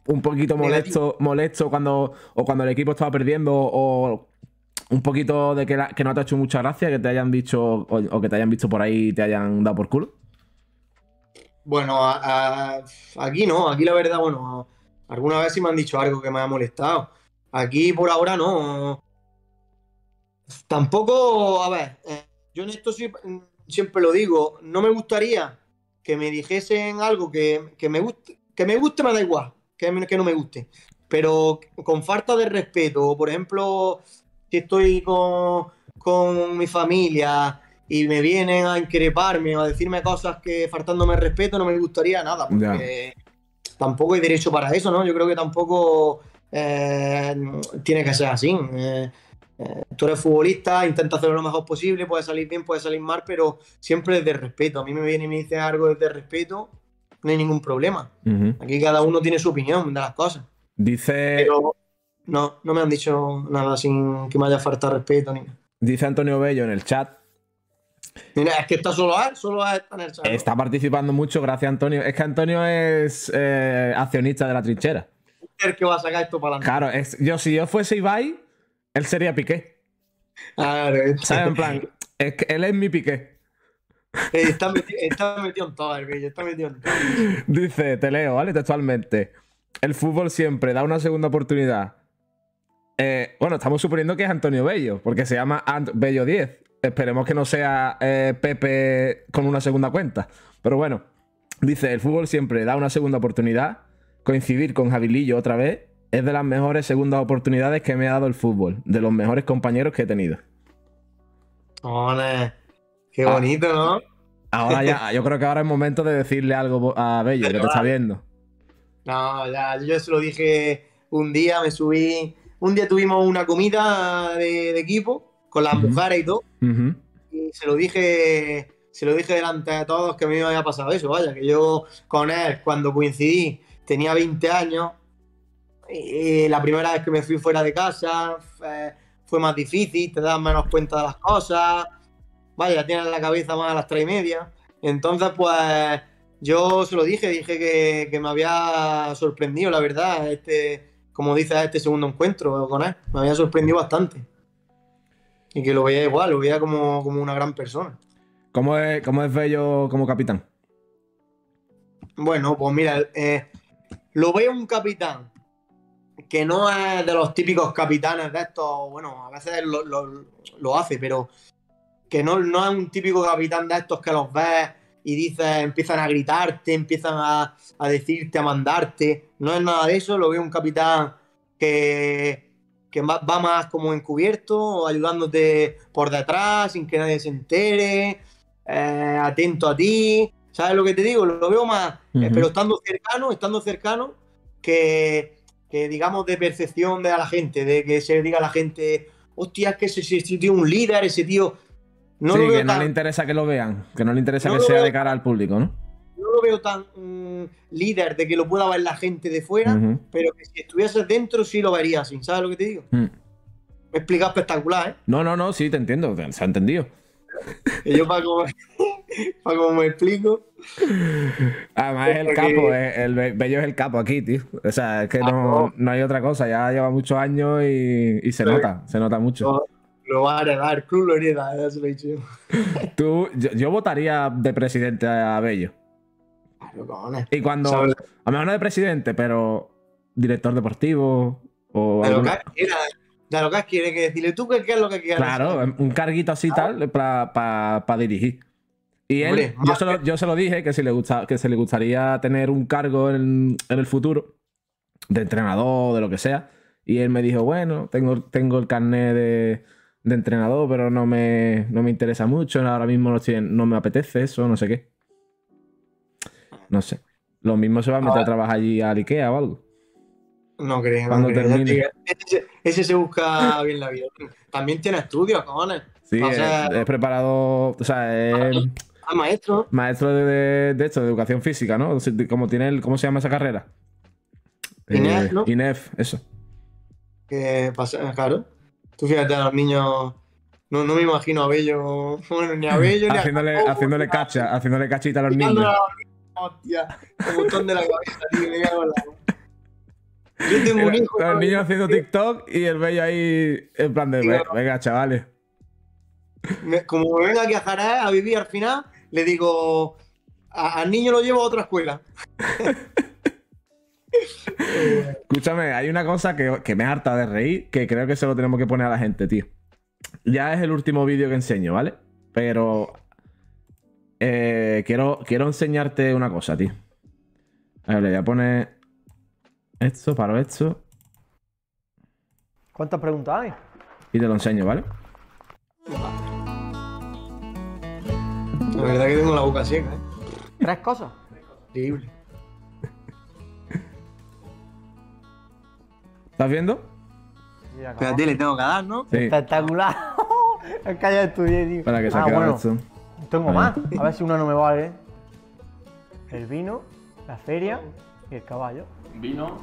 un poquito molesto, molesto cuando o cuando el equipo estaba perdiendo o un poquito de que, la- que no te ha hecho mucha gracia que te hayan dicho o, o que te hayan visto por ahí y te hayan dado por culo? Bueno, a- a- aquí no, aquí la verdad, bueno, alguna vez sí me han dicho algo que me ha molestado. Aquí por ahora no. Tampoco, a ver, eh, yo en esto sí- siempre lo digo, no me gustaría que me dijesen algo que, que me guste, que me guste me da igual, que, me- que no me guste, pero con falta de respeto, por ejemplo, si estoy con, con mi familia y me vienen a increparme o a decirme cosas que faltándome el respeto no me gustaría nada, porque tampoco hay derecho para eso, ¿no? Yo creo que tampoco eh, tiene que ser así. Eh, eh, tú eres futbolista, intenta hacerlo lo mejor posible, puede salir bien, puede salir mal, pero siempre desde respeto. A mí me viene y me dice algo desde respeto, no hay ningún problema. Aquí cada uno tiene su opinión de las cosas. Dice, Pero no, no me han dicho nada sin que me haya faltado respeto ni nada. dice Antonio Bello en el chat. Mira, es que está solo a él, solo a él está en el chat. Está participando mucho, gracias Antonio. Es que Antonio es eh, accionista de la trinchera. El que va a sacar esto para adelante. Claro, es, yo si yo fuese Ibai, él sería Piqué. Claro, ¿Sabes? En plan, es que él es mi Piqué. está, metido, está metido en todo el vídeo, está metido en todo. Dice, te leo, ¿vale? Textualmente. El fútbol siempre da una segunda oportunidad. Eh, bueno, estamos suponiendo que es Antonio Bello, porque se llama Ant Bello 10. Esperemos que no sea eh, Pepe con una segunda cuenta. Pero bueno, dice, el fútbol siempre da una segunda oportunidad. Coincidir con Javilillo otra vez es de las mejores segundas oportunidades que me ha dado el fútbol. De los mejores compañeros que he tenido. Joder, qué Ah. bonito, ¿no? Ahora ya, yo creo que ahora es momento de decirle algo a Bello, que te está viendo. No, ya, yo se lo dije un día, me subí. Un día tuvimos una comida de, de equipo con las mujeres y todo. Y se lo dije, se lo dije delante de todos que a mí me había pasado eso, vaya, que yo con él, cuando coincidí, tenía 20 años. Y la primera vez que me fui fuera de casa fue, fue más difícil, te das menos cuenta de las cosas. Vaya, tienes la cabeza más a las tres y media. Entonces, pues yo se lo dije, dije que, que me había sorprendido, la verdad, este, como dices, este segundo encuentro con él. Me había sorprendido bastante. Y que lo veía igual, lo veía como, como una gran persona. ¿Cómo es, cómo es Bello como capitán? Bueno, pues mira, eh, lo veo un capitán que no es de los típicos capitanes de estos, bueno, a veces lo, lo- hace, pero que no, no es un típico capitán de estos que los ves y dices, empiezan a gritarte, empiezan a, a decirte, a mandarte. No es nada de eso, lo veo un capitán que, que va, va más como encubierto, ayudándote por detrás, sin que nadie se entere. eh, atento a ti. ¿Sabes lo que te digo? Lo veo más, eh, pero estando cercano, estando cercano, que, que digamos de percepción de a la gente, de que se diga a la gente, hostia, es que ese, ese tío es un líder, ese tío. No sí, lo veo que no le interesa que lo vean, que no le interesa No que sea veo- de cara al público, ¿no? no lo veo tan mm, líder de que lo pueda ver la gente de fuera, pero que si estuviese dentro sí lo vería así. ¿Sabes lo que te digo? Mm. Me he explicado espectacular, ¿eh? No, no, no, sí, te entiendo, se ha entendido. Que yo para como, para como me explico. Además, es el Porque- capo, es- el Be- Bello es el capo aquí, tío. O sea, es que Ah, no, no. no hay otra cosa, ya lleva muchos años y, y se Sí. nota, se nota mucho. Lo, lo va a heredar, el club lo hereda, ya se lo he dicho yo. Tú, yo, yo votaría de presidente a Bello. Claro, cojones. Y cuando, ¿Sabes? a lo mejor no de presidente, pero director deportivo o que alguna- quiera, de lo que quiere que decirle tú qué qué es lo que quieras. Claro, un carguito así tal para dirigir. Y él, Hombre, yo, se lo, yo se lo dije que si le gusta, que se le gustaría tener un cargo en, en el futuro, de entrenador, de lo que sea. Y él me dijo, bueno, tengo, tengo el carnet de, de entrenador, pero no me, no me interesa mucho. Ahora mismo no, estoy en- no me apetece eso, no sé qué. No sé. Lo mismo se va a meter a trabajar allí a Ikea o algo. No creo, no Cuando creo. Ya termine. Ese, ese se busca bien la vida. También tiene estudios, cojones. Sí, O sea- es, es preparado, o sea, es Ah, maestro. maestro de, de, de esto, de educación física, ¿no? Como tiene el, ¿cómo se llama esa carrera? INEF, Eh, ¿no? INEF, eso. Que pasa, claro. Tú fíjate a los niños. No, no me imagino a Bello. Bueno, ni a Bello ni a haciéndole, Jacobo, haciéndole a- cacha, haciéndole cachita a los niños. Hostia, el botón de la cabeza, tío, me cago en la- Yo tengo un hijo. Los niños haciendo TikTok y el bello ahí en plan de, Tío. "Ve- venga, chavales. Me- como me venga aquí a Jarae a vivir al final, le digo. a- al niño lo llevo a otra escuela. Escúchame, hay una cosa que, que me harta de reír, que creo que se lo tenemos que poner a la gente, tío. Ya es el último vídeo que enseño, ¿vale? Pero eh, quiero, quiero enseñarte una cosa, tío. A ver, le voy a poner esto, paro esto ¿Cuántas preguntas hay? y te lo enseño, ¿vale? La verdad que tengo la boca seca, ¿eh? ¿Tres cosas? Increíble. ¿Estás viendo? Mira, Espérate, le tengo que dar, ¿no? Sí. Espectacular. es que ya estudié, tío. Para que se ha ah, quedado bueno, esto. tengo más. A ver si una no me vale. El vino, la feria y el caballo. Vino,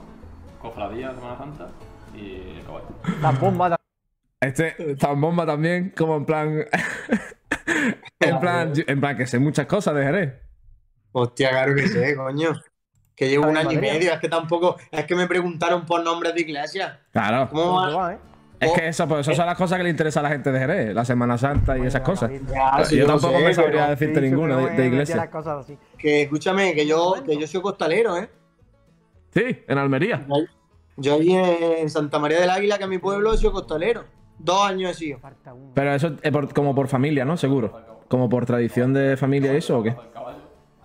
cofradía de Semana Santa y el caballo. Las bombas Este tan bomba también, como en plan. en plan, en plan que sé muchas cosas de Jerez. Hostia, claro que sé, coño. Que llevo un año y medio, es que tampoco. Es que me preguntaron por nombres de iglesia. Claro. ¿Cómo también. va? ¿eh? Es que eso, pues, eso son las cosas que le interesa a la gente de Jerez, la Semana Santa y esas cosas. Ya, sí, yo tampoco sé, me sabría decirte Sí, ninguna de, iglesia. las cosas así. Que escúchame, que yo, que yo soy costalero, ¿eh? Sí, en Almería. Yo allí en Santa María del Águila, que es mi pueblo, he sido costalero. Dos años he sido. Pero eso es por- como por familia, ¿no? Seguro. Como por tradición de familia y eso, ¿o qué?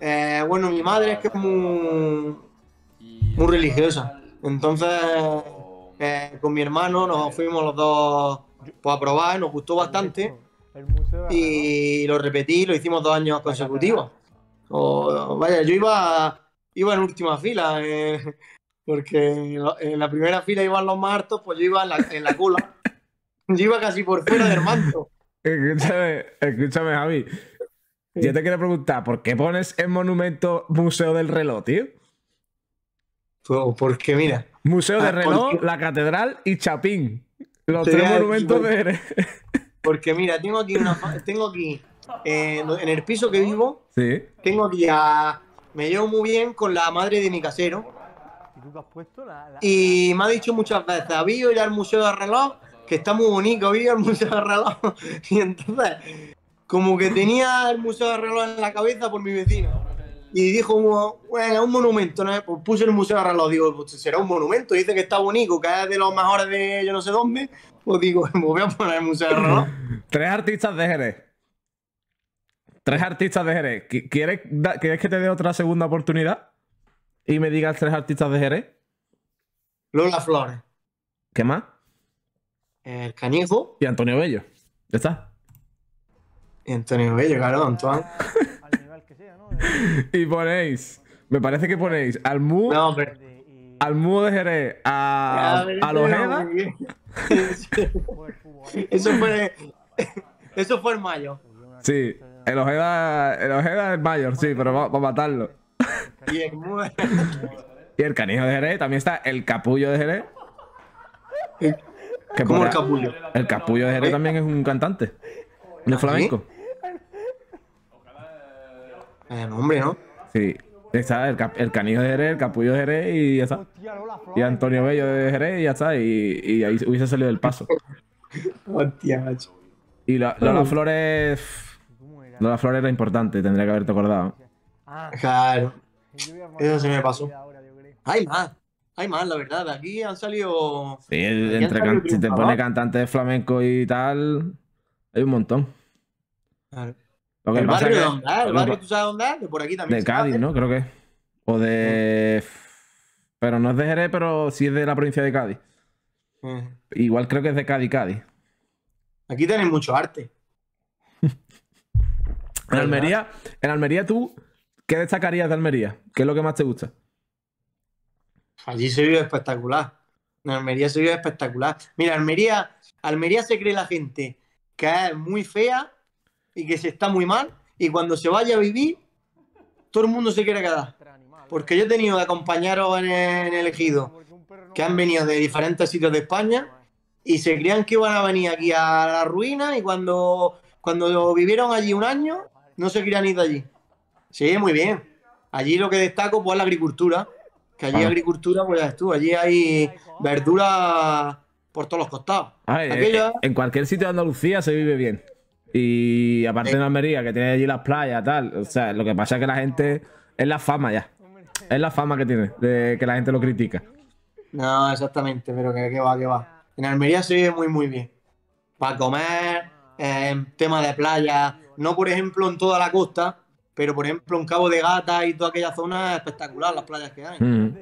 Eh, bueno, mi madre es que es muy, muy religiosa. Entonces, eh, con mi hermano nos fuimos los dos pues, a probar, nos gustó bastante. El museo de y lo repetí, lo hicimos dos años consecutivos. O, vaya, yo iba, iba en última fila, eh, porque en la- en la primera fila iban los más hartos, pues yo iba en la, en la cola. Yo iba casi por fuera del manto. Escúchame, escúchame, Javi. Yo te quiero preguntar, ¿por qué pones en monumento Museo del Reloj, tío? Pues, porque mira, Museo del Reloj, porque- la Catedral y Chapín. Los Te tres decir, monumentos de porque mira, tengo aquí una, tengo aquí eh, en el piso que vivo, Sí. tengo aquí a, me llevo muy bien con la madre de mi casero ¿Y tú qué has puesto? La, la- y me ha dicho muchas veces, ¿habéis ido ya al museo del reloj? Que está muy bonito, ¿habéis ido al museo del reloj? Y entonces, como que tenía el museo del reloj en la cabeza por mi vecino. Y dijo, bueno, un monumento, ¿no? Pues puse el museo del reloj, digo, pues será un monumento, dice que está bonito, que es de los mejores de yo no sé dónde, pues digo, me voy a poner el museo del reloj. Tres artistas de Jerez. Tres artistas de Jerez. ¿Qui- ¿Quieres, da- ¿Quieres que te dé otra segunda oportunidad? Y me digas tres artistas de Jerez. Lola Flores, ¿Qué más? el Cañijo, Y Antonio Bello. Ya está. Y Antonio Bello, claro, Antoine. Al nivel que sea, ¿no? De- Y ponéis, me parece que ponéis al Mu, No, pero. al Mu de Jerez, a, pero a los eso Ojeda. Eso fue. Eso fue en mayo. Sí, el Ojeda, el Ojeda es mayor, sí, pero va, va a matarlo. Y el Y el canijo de Jerez, también está el capullo de Jerez. Que ¿Cómo el capullo? El capullo de Jerez también es un cantante de flamenco. Eh, no, hombre, ¿no? Sí, está el, el canijo de Jerez, el capullo de Jerez y ya está. Y Antonio Bello de Jerez y ya está. Y, y ahí hubiese salido del paso. Hostia, macho. Y la- Lola Flores. Lola Flores era importante, tendría que haberte acordado. Ah, Claro. Eso se me pasó. Hay más. Hay más, la verdad. Aquí han salido. Sí, entre han salido can- si te pone cantante de flamenco y tal, hay un montón. Claro. Lo que El pasa barrio que- de dónde es? ¿El barrio que- tú sabes dónde es? De por aquí también. de Cádiz. ¿no? Creo que. O de. Pero no es de Jerez, pero sí es de la provincia de Cádiz. Eh, Igual creo que es de Cádiz, Cádiz. Aquí tenéis mucho arte. En Almería, en Almería tú, ¿qué destacarías de Almería? ¿Qué es lo que más te gusta? Allí se vive espectacular. En Almería se vive espectacular. Mira, Almería, Almería se cree la gente que es muy fea y que se está muy mal. Y cuando se vaya a vivir, todo el mundo se quiere quedar. Porque yo he tenido de compañeros en el, ejido que han venido de diferentes sitios de España y se creían que iban a venir aquí a la ruina y cuando, cuando vivieron allí un año no se querían ir de allí. Sí, muy bien. Allí lo que destaco pues es la agricultura, que allí Ah. agricultura pues ya ves tú, allí hay verduras por todos los costados. Ay, eh, eh, en cualquier sitio de Andalucía se vive bien. Y aparte en Almería, que tiene allí las playas, tal. O sea, lo que pasa es que la gente. Es la fama ya. Es la fama que tiene, de que la gente lo critica. No, exactamente, pero que, que va, que va. En Almería se vive muy, muy bien. Para comer, eh, tema de playa, no por ejemplo en toda la costa, pero por ejemplo en Cabo de Gata y toda aquella zona es espectacular las playas que hay. Mm.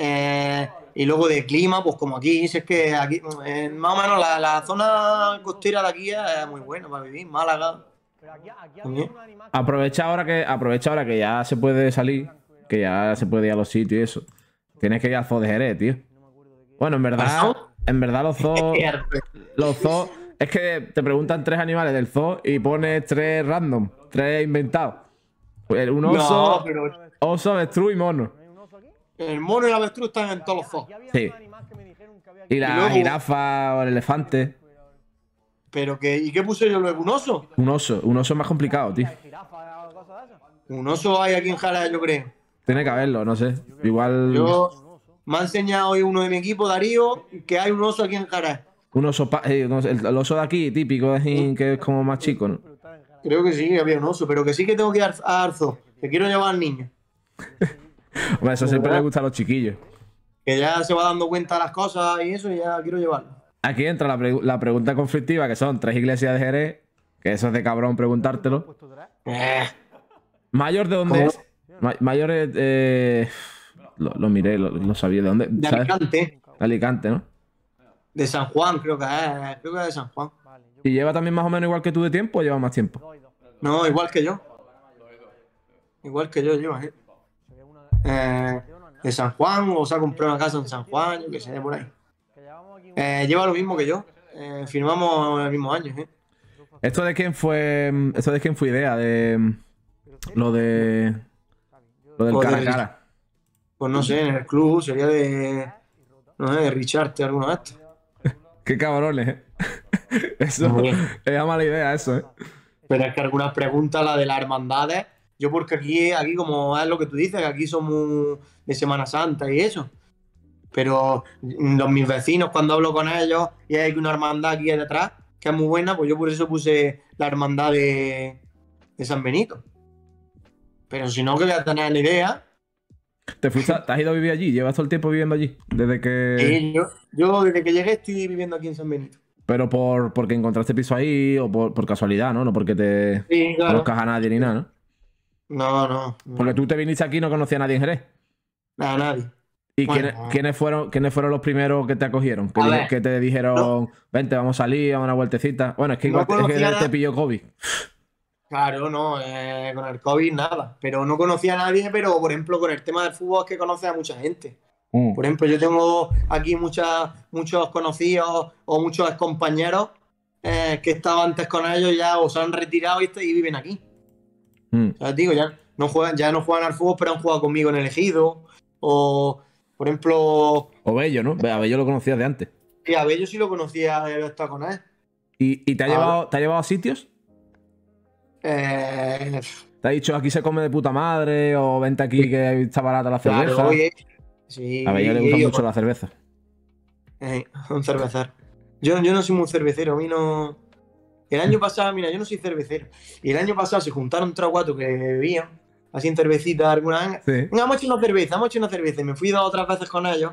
Eh, y luego de clima, pues como aquí, si es que aquí, eh, más o menos la, la zona costera de aquí es muy buena para vivir, Málaga. Pero aquí, aquí También. había un animal. Aprovecha ahora que aprovecha ahora que ya se puede salir, que ya se puede ir a los sitios y eso. Tienes que ir al zoo de Jerez, tío. Bueno, en verdad, en verdad los zoos, los zoos, es que te preguntan tres animales del zoo y pones tres random, tres inventados. Pues Un oso, No, pero oso, avestruz y mono. ¿No hay un oso aquí? el mono y el avestruz están en todos los zoos. Sí. un animal que me dijeron que había aquí. Y la luego- jirafa o el elefante. Pero que, ¿y qué puse yo luego? ¿Un oso? Un oso, un oso es más complicado, tío. Un oso hay aquí en Jara, yo creo. Tiene que haberlo, no sé. Igual Yo me ha enseñado hoy uno de mi equipo, Darío, que hay un oso aquí en Jara. Un oso, pa- eh, no sé, el, el oso de aquí, típico, es in- que es como más chico, ¿no? Creo que sí, había un oso, pero que sí que tengo que ir a Arzo, que quiero llevar al niño. Hombre, eso siempre le gusta a los chiquillos. Que ya se va dando cuenta de las cosas y eso, y ya quiero llevarlo. Aquí entra la, pre- la pregunta conflictiva, que son tres iglesias de Jerez, que eso es de cabrón preguntártelo. Eh, ¿Mayor de dónde ¿Cómo? es? Ma- mayor es... eh, lo, lo miré, lo, lo sabía. ¿De dónde? de ¿Sabes? Alicante, Alicante, ¿no? De San Juan, creo que es. Creo que es de San Juan. ¿Y lleva también más o menos igual que tú de tiempo o lleva más tiempo? No, igual que yo. Igual que yo llevo, eh. Eh, de San Juan, o se ha comprado una casa en San Juan, yo qué sé, por ahí. Que. Eh, lleva lo mismo que yo. Eh, firmamos el mismo año, ¿eh? ¿Esto de quién fue esto de quién fue idea? De lo de lo del Joder. cara a cara. Pues no sé, en el club sería de. No sé, de Richard, alguno de estos. Qué cabrones, ¿eh? Eso es una mala idea, eso, ¿eh? Pero es que algunas preguntas, la de las hermandades, yo porque aquí, aquí como es lo que tú dices, que aquí somos de Semana Santa y eso. Pero los mis vecinos, cuando hablo con ellos y hay una hermandad aquí detrás, que es muy buena, pues yo por eso puse la hermandad de, de San Benito. Pero si no, que voy a tener la idea. ¿Te, fuiste a- te has ido a vivir allí? ¿Llevas todo el tiempo viviendo allí? Desde que... Y yo, yo desde que llegué estoy viviendo aquí en San Benito. Pero por porque encontraste piso ahí o por, por casualidad, ¿no? No porque te Sí, claro. conozcas a nadie ni nada, ¿no? No, no. no. Porque tú te viniste aquí y no conocías a nadie en Jerez. Nada, nadie. ¿Y Bueno. quiénes, quiénes fueron, quiénes fueron los primeros que te acogieron? Que, A que te dijeron, vente, vamos a salir, a una vueltecita. Bueno, es que igual te- es que te a- pilló COVID. Claro, no, eh, con el COVID nada. Pero no conocía a nadie, pero por ejemplo, con el tema del fútbol es que conoce a mucha gente. Mm. Por ejemplo, yo tengo aquí muchas, muchos conocidos o muchos compañeros eh, que estaba antes con ellos ya o se han retirado y, y viven aquí. Mm. O sea, digo, ya no juegan, ya no juegan al fútbol, pero han jugado conmigo en el ejido. O, por ejemplo, O Bello, ¿no? A Bello lo conocías de antes. y a Bello sí lo conocía, he estado con él. ¿Y, y te, ha llevado, te ha llevado a sitios? Eh, ¿Te ha dicho aquí se come de puta madre? ¿O vente aquí que está barata la cerveza? claro, oye, sí, a Bello le gusta mucho la cerveza. Eh, un cervecero. Yo, yo no soy muy cervecero, a mí no. El año pasado, mira, yo no soy cervecero. Y el año pasado se juntaron tres cuatro que bebían, así en cervecita alguna. Sí. Venga, hemos hecho una cerveza, hemos hecho una cerveza. Y me fui dos o tres veces con ellos.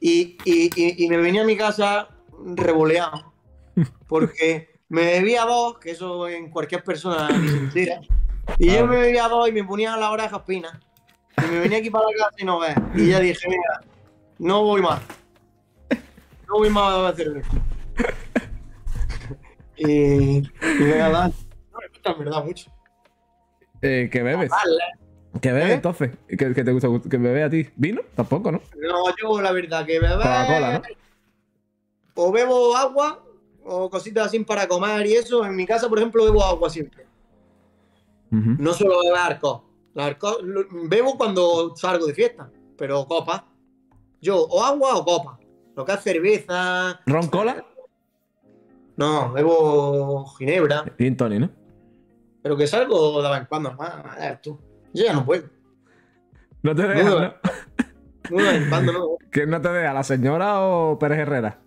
Y, y- y- y me venía a mi casa revoleado. Porque me bebía dos, que eso en cualquier persona ni se entera. Y yo Claro. me bebía dos y me ponía a las orejas pinas. Y me venía aquí para la casa y no ves. Y ya dije, mira, no voy más. No voy más a beber cerveza. y, y me da No me gusta en verdad mucho. Eh, ¿Qué bebes? Vale. ¿Qué bebes ¿Eh? entonces? ¿Qué, qué te gusta que bebe a ti? ¿Vino? Tampoco, ¿no? No, yo la verdad que beber. Coca-Cola, ¿no? O bebo agua o cositas así para comer y eso. En mi casa, por ejemplo, bebo agua siempre. No suelo beber alcohol- lo- bebo cuando salgo de fiesta, pero copa. Yo, o agua o copa. Lo que es cerveza. ¿Ron cola? No, bebo ginebra. Gin tonic, ¿no? Pero que salgo de vez en cuando más. tú. Yo ya no puedo. No te deja, No. de vez en cuando no. ¿Quién no te deja? ¿La señora o Pérez Herrera?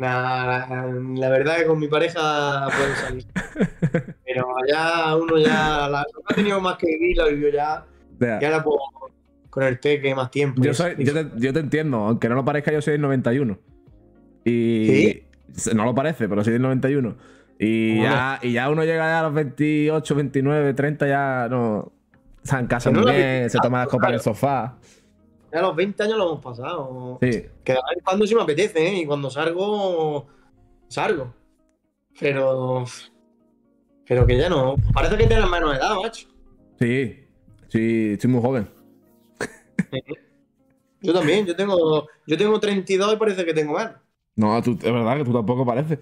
Nah, la verdad que con mi pareja puedo salir. Pero ya uno ya la, que ha tenido más que vivir, la vivió ya. Ya. Y ahora pues con el teque más tiempo. Yo, soy, yo, te, yo te entiendo, aunque no lo parezca, yo soy del 91. Y. No lo parece, pero soy del 91. Y Bueno. ya, y ya uno llega ya a los 28, 29, 30, ya no. Está en casa Que no muy bien, se toma las copas en el sofá. Ya a los 20 años lo hemos pasado. Sí. Que de vez cuando sí me apetece, ¿eh? Y cuando salgo, salgo. Pero. Pero que ya no. Parece que tienes menos edad, macho. Sí. Sí, estoy muy joven. Yo también, yo tengo, yo tengo 32 y parece que tengo menos. No, tú, es verdad que tú tampoco pareces.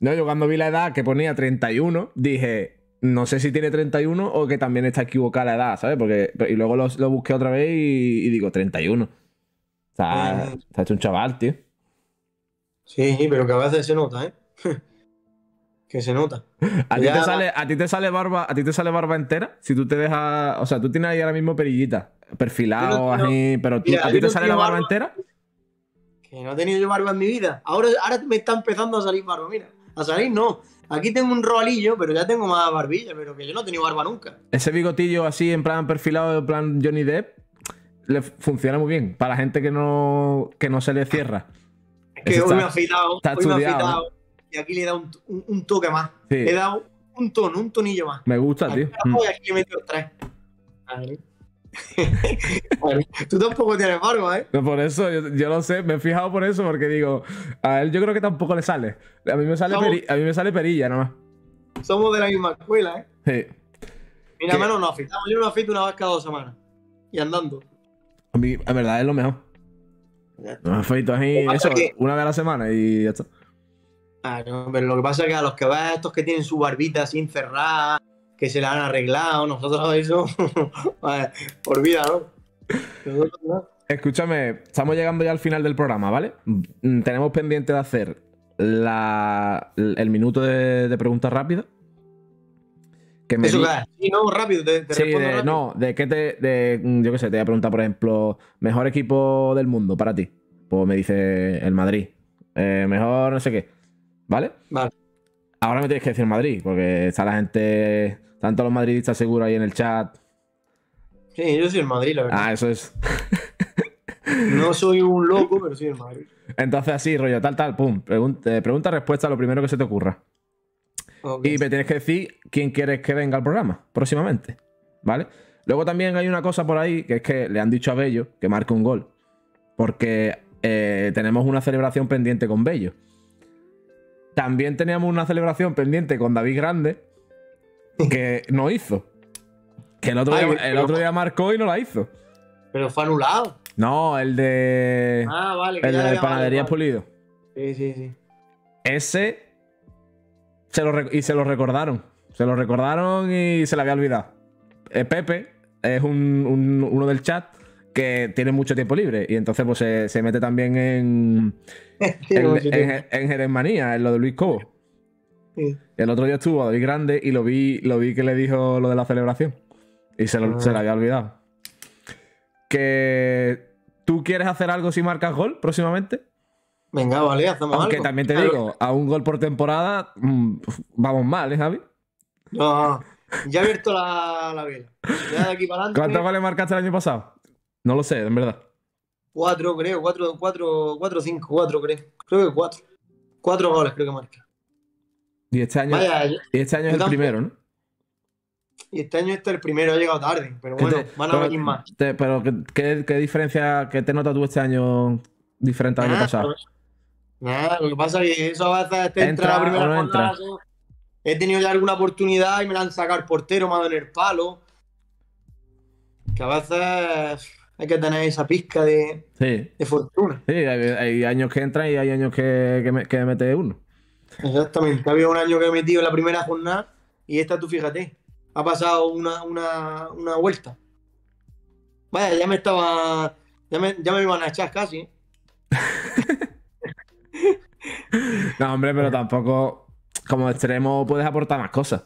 No, yo cuando vi la edad que ponía 31, dije, no sé si tiene 31 o que también está equivocada la edad, ¿sabes? Porque, y luego lo, lo busqué otra vez y, y digo, 31. O sea, Mm. está hecho un chaval, tío. Sí, pero que a veces se nota, ¿eh? que se nota. ¿A ti, te sale, ¿A ti te sale barba a ti te sale barba entera? Si tú te dejas... O sea, tú tienes ahí ahora mismo perillita, perfilado, no- así, pero tú- Mira, ¿a ti te no sale la barba barba. entera? Que no he tenido yo barba en mi vida. Ahora, ahora me está empezando a salir barba, mira. A salir no. Aquí tengo un roalillo, pero ya tengo más barbilla, pero que yo no he tenido barba nunca. Ese bigotillo así, en plan perfilado, en plan Johnny Depp, le funciona muy bien. Para la gente que no, que no se le cierra. Es que Eso hoy está- me he afeitado, está hoy me estudiado, afeitado. Y aquí le he dado un, un- un toque más. Sí. Le he dado un tono, un tonillo más. Me gusta, tío. Mm. y aquí le he metido tres. Vale. Tú tampoco tienes barba, ¿eh? No, por eso, yo, yo lo sé, me he fijado por eso, porque digo, a él yo creo que tampoco le sale. A mí me sale, peri- a mí me sale perilla nomás. Somos de la misma escuela, ¿eh? Sí. Mira, menos nos afeitamos. Yo me afeito una vez cada dos semanas. Y andando. A mí, en verdad, es lo mejor. Me afeito pasa eso, que- una vez a la semana y ya está. Ah, no, pero lo que pasa es que a los que estos que tienen su barbita así encerrada, que se la han arreglado, nosotros eso, olvídalo. Nosotros no. Escúchame, estamos llegando ya al final del programa, ¿vale? Mm, Tenemos pendiente de hacer la, el minuto de, de preguntas rápidas. Que me Eso di-. Sí, no, rápido, te, te Sí, respondo de, rápido. no, de qué te. De, mm, yo qué sé, te voy a preguntar, por ejemplo, mejor equipo del mundo para ti. Pues me dice el Madrid. Eh, mejor no sé qué. ¿Vale? Vale. Ahora me tienes que decir Madrid, porque está la gente. Tanto los madridistas seguro ahí en el chat. Sí, yo soy el Madrid, la verdad. Ah, eso es. No soy un loco, pero soy el Madrid. Entonces, así, rollo, tal, tal, pum. Pregun- eh, pregunta, respuesta, lo primero que se te ocurra. Y me tienes que decir quién quieres que venga al programa próximamente. ¿Vale? Luego también hay una cosa por ahí que es que le han dicho a Bello que marque un gol. Porque eh, tenemos una celebración pendiente con Bello. También teníamos una celebración pendiente con David Grande, que no hizo. Que el otro, Ay, día, el otro día marcó y no la hizo. Pero fue anulado. No, el de. Ah, vale. que el de le había- Panadería vale, Pulido. Sí, sí, sí. Ese. Se lo y se lo recordaron. Se lo recordaron y se le había olvidado. Eh, Pepe es un- un- uno del chat que tiene mucho tiempo libre. Y entonces pues se, se mete también en. En, en, en Jerezmanía, en lo de Luis Cobo. Sí. El otro día estuvo David Grande y lo vi, lo vi que le dijo lo de la celebración. Y se, lo, Ah. se había olvidado. Que. ¿Tú quieres hacer algo si marcas gol próximamente? Venga, vale, hacemos Aunque algo. también te digo, a un gol por temporada mm, vamos mal, ¿eh, Javi? No, ya he abierto la, la vela. Ya de aquí para adelante. ¿Cuántos goles marcaste el año pasado? No lo sé, en verdad. Cuatro, creo. Cuatro, cuatro, cuatro, cinco, cuatro, creo. Creo que cuatro. Cuatro goles creo que marca. Y este año, Vaya, y este año es el primero, ¿no? y este año este es el primero, ha llegado tarde. Pero ¿Qué bueno, te- van a pero- venir más. te- pero ¿qué, qué, qué diferencia, qué te notas tú este año diferente al año pasado? pero- Nada, lo que pasa es que eso a veces te Entra entra la primera no entra. He tenido ya alguna oportunidad y me la han sacado el portero, me ha dado en el palo. Que a veces hay que tener esa pizca de, Sí, de fortuna. sí, hay, hay años que entran y hay años que, que, me- que mete uno. Exactamente. Había un año que he metido en la primera jornada y esta tú fíjate. Ha pasado una, una, una vuelta. Vaya, ya me estaba. Ya me, ya me iban a echar casi. ¿eh? No, hombre, pero tampoco como extremo puedes aportar más cosas.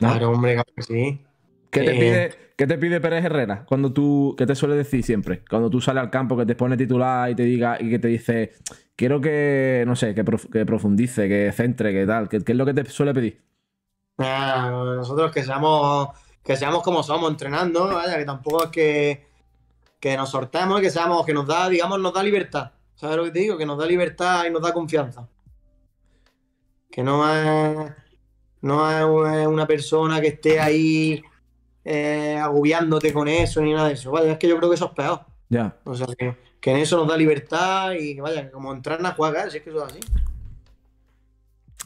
¿no? Claro, hombre, claro que sí. ¿Qué te, Eh. pide, ¿Qué te pide Pérez Herrera? Cuando tú, ¿Qué te suele decir siempre? Cuando tú sales al campo, que te pone titular y te diga y que te dice, quiero que, no sé, que, prof- que profundice, que centre, que tal. ¿Qué, es lo que te suele pedir? Ah, nosotros que seamos, que seamos como somos entrenando, vaya, que tampoco es que, que nos sortemos, que seamos, que nos da, digamos, nos da libertad. ¿Sabes lo que te digo? Que nos da libertad y nos da confianza. Que no es, no es una- una persona que esté ahí eh, agobiándote con eso ni nada de eso. Vaya, es que yo creo que eso es peor. Ya. O sea, que, que en eso nos da libertad y que vaya, que como entrenas, juegas, si es que eso es así.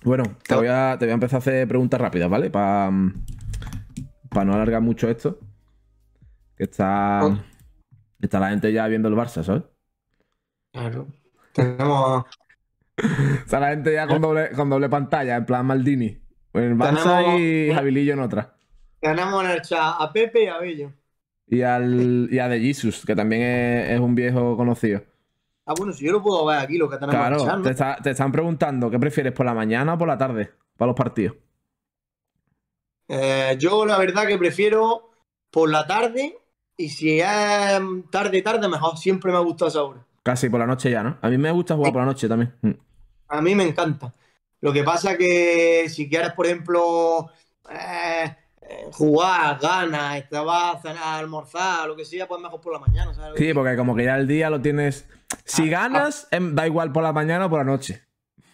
Bueno, te voy, a, te voy a empezar a hacer preguntas rápidas, ¿vale? Para no alargar mucho esto. Que está, Oh. está la gente ya viendo el Barça, ¿sabes? Claro. Tenemos, Está la gente ya con doble, con doble pantalla, en plan Maldini. En el Barça Tenemos- y Javilillo en otra. tenemos en el chat a Pepe y a Bello. Y, al, y a De Jesus, que también es, es un viejo conocido. Ah, bueno, si yo lo puedo ver aquí, lo que tenemos Claro, ¿no? te, está- te están preguntando, ¿qué prefieres, por la mañana o por la tarde? Para los partidos. Eh, yo la verdad que prefiero por la tarde y si es tarde, tarde, mejor. Siempre me ha gustado esa hora. Casi por la noche ya, ¿no? A mí me gusta jugar por la noche también. Mm. A mí me encanta. Lo que pasa que si quieres, por ejemplo, eh, jugar, ganas, vas a almorzar, lo que sea, pues mejor por la mañana, ¿sabes? Sí, porque como que ya el día lo tienes. Si Ah, ganas, em, da igual por la mañana o por la noche.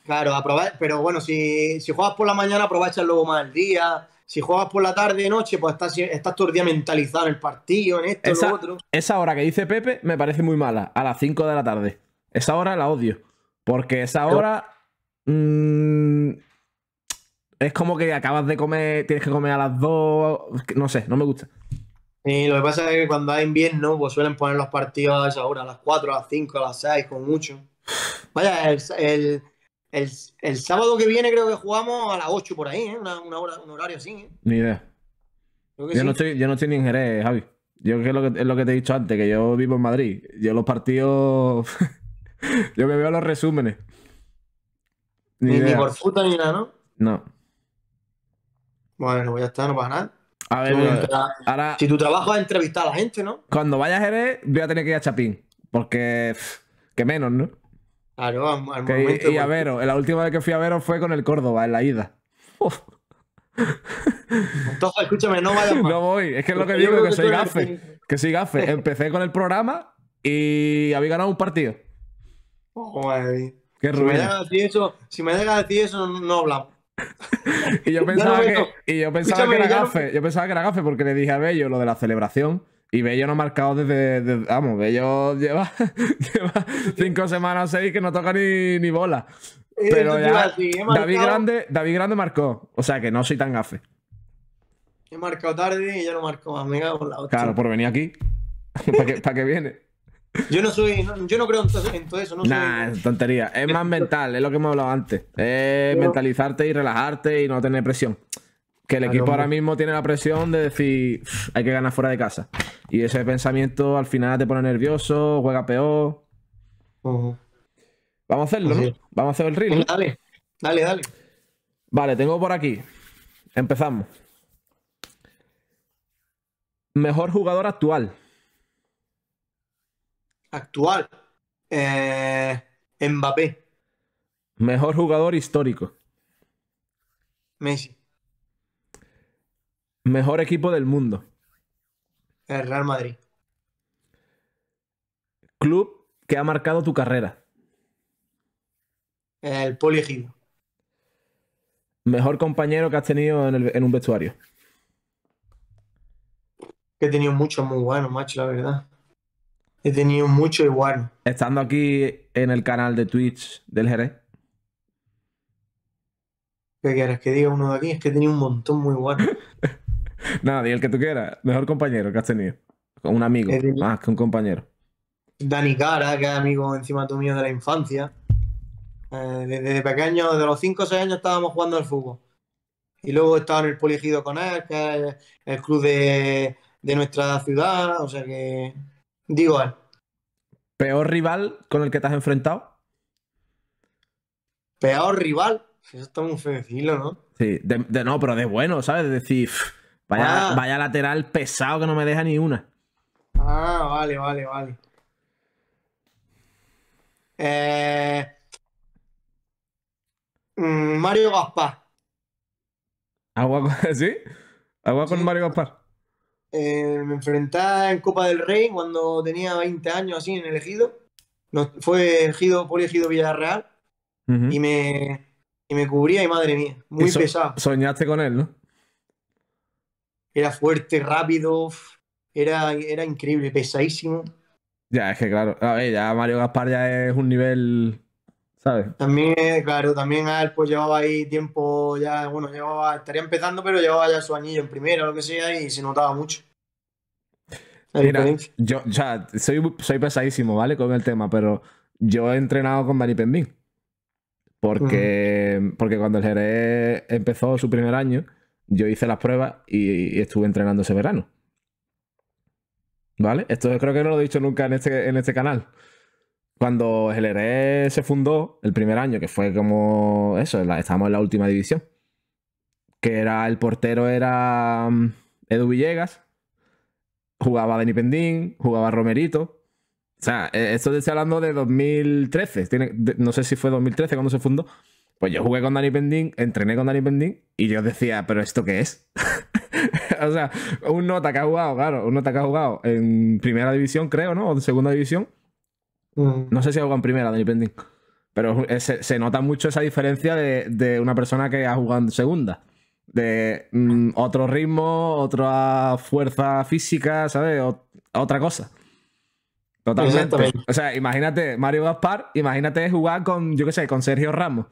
Claro, pero bueno, si, si juegas por la mañana, aprovechas luego más el día. Si juegas por la tarde y noche, pues estás, estás todo el día mentalizado en el partido, en esto, en Esa, lo otro. esa hora que dice Pepe me parece muy mala, a las 5 de la tarde. Esa hora la odio. Porque esa Pero- hora. Es como que acabas de comer, tienes que comer a las 2. No sé, no me gusta. Y lo que pasa es que cuando hay invierno, pues suelen poner los partidos a esa hora, a las 4, a las 5, a las 6, con mucho. Vaya, el, el, el- el sábado que viene creo que jugamos a las 8 por ahí, ¿eh? Una, una hora, un horario así, ¿eh? Ni idea. Creo Yo sí. no, estoy, yo no estoy ni en Jerez, Javi. Yo que es lo que, es lo que te he dicho antes, que yo vivo en Madrid. Yo los partidos. yo me veo los resúmenes. Ni, Ni, por puta ni nada, ¿no? No. Bueno, ya está, no pasa nada. A ver, entra- ahora, Si tu trabajo es entrevistar a la gente, ¿no? cuando vaya a Jerez, voy a tener que ir a Chapín. Porque. pff, que menos, ¿no? Claro, al, al Que- momento. y a pues, Vero. La última vez que fui a Vero fue con el Córdoba, en la ida. Uf, Entonces, escúchame, no vayas más. no voy. Es que es lo que digo, que que soy gafe. el- Que soy gafe. Empecé con el programa y había ganado un partido. Joder. Qué Si me eso, si me dejas decir eso, no, no hablamos. Y yo pensaba no que, y yo pensaba que era gafe. Yo pensaba que era gafe porque le dije a Bello lo de la celebración Y Bello no ha marcado desde, desde- Vamos, Bello lleva, lleva cinco semanas o seis que no toca ni, ni bola. Pero ya David Grande, David Grande marcó. O sea que no soy tan gafe. He marcado tarde y ya no marco más. Me cago en la hostia. Claro, por venir aquí. ¿Para qué, pa' qué viene? Yo no soy. no- yo no creo en todo, en todo eso. No Nah, soy, es tontería. Es más mental, es lo que hemos hablado antes. Es Pero- mentalizarte y relajarte y no tener presión. Que el equipo ahora mismo tiene la presión de decir, "Uf, hay que ganar fuera de casa. Y ese pensamiento al final te pone nervioso, juega peor. Vamos a hacerlo, ¿no? Vamos a hacer el reel. Dale. Dale, dale. Vale, tengo por aquí. Empezamos. Mejor jugador actual. Actual. Eh, Mbappé. Mejor jugador histórico. Messi. Mejor equipo del mundo. El Real Madrid. Club que ha marcado tu carrera. El Poliegido. Mejor compañero que has tenido en, el- en un vestuario. Que he tenido muchos muy buenos, macho, la verdad. He tenido y buenos. Estando aquí en el canal de Twitch del Jerez. ¿Qué quieres que diga uno de aquí? Es que he tenido un montón muy buenos. Nada, di el que tú quieras. Mejor compañero que has tenido. Un amigo, tenido- más que un compañero. Dani Cara, que es amigo encima tú mío de la infancia. Eh, desde, desde pequeño, desde los 5 o 6 años estábamos jugando al fútbol. Y luego estaba en el Poligido con él, que es el club de, de nuestra ciudad. O sea que. Digo. Peor rival con el que te has enfrentado. Peor rival. Eso está muy feo decirlo, ¿no? Sí, de, de- no, pero de bueno, ¿sabes? De decir, "Pff, vaya, Ah. vaya lateral pesado que no me deja ni una. Ah, vale, vale, vale. Eh, mm, Mario Gaspar. Agua con, ¿Sí? Agua con Sí. Mario Gaspar. Eh, me enfrenté en Copa del Rey cuando tenía 20 años así en el ejido. No, fue ejido por ejido Villarreal Ujú. y me, y me cubría y madre mía, muy so- pesado. Soñaste con él, ¿no? Era fuerte, rápido, era, era increíble, pesadísimo. Ya, es que claro. A ver, ya Mario Gaspar ya es un nivel. ¿Sabes? También, claro, también a él pues llevaba ahí tiempo ya, bueno, llevaba, estaría empezando, pero llevaba ya su anillo en primera o lo que sea y se notaba mucho. Mira, yo, o sea, soy, soy pesadísimo, ¿vale? Con el tema, pero yo he entrenado con Dani Pendín. Porque, porque cuando el Jerez empezó su primer año, yo hice las pruebas y, y estuve entrenando ese verano. ¿Vale? Esto creo que no lo he dicho nunca en este, en este canal. Cuando el Jerez se fundó, el primer año, que fue como eso, estábamos en la última división, que era el portero era mm, Edu Villegas, jugaba Dani Pendín, jugaba Romerito. O sea, eh, esto estoy hablando de 2013. Tiene- no sé si fue 2013 cuando se fundó. Pues yo jugué con Dani Pendín, entrené con Dani Pendín y yo decía, ¿pero esto qué es? o sea, un nota que ha jugado, claro, un nota que ha jugado en primera división, creo, ¿no? O en segunda división. Mm. No sé si ha jugado en primera, Dani Pendín. Pero se, se nota mucho esa diferencia de, de una persona que ha jugado en segunda. De mm, otro ritmo, otra fuerza física, ¿sabes? O- otra cosa. Totalmente. O sea, imagínate Mario Gaspar, imagínate jugar con, yo qué sé, con Sergio Ramos.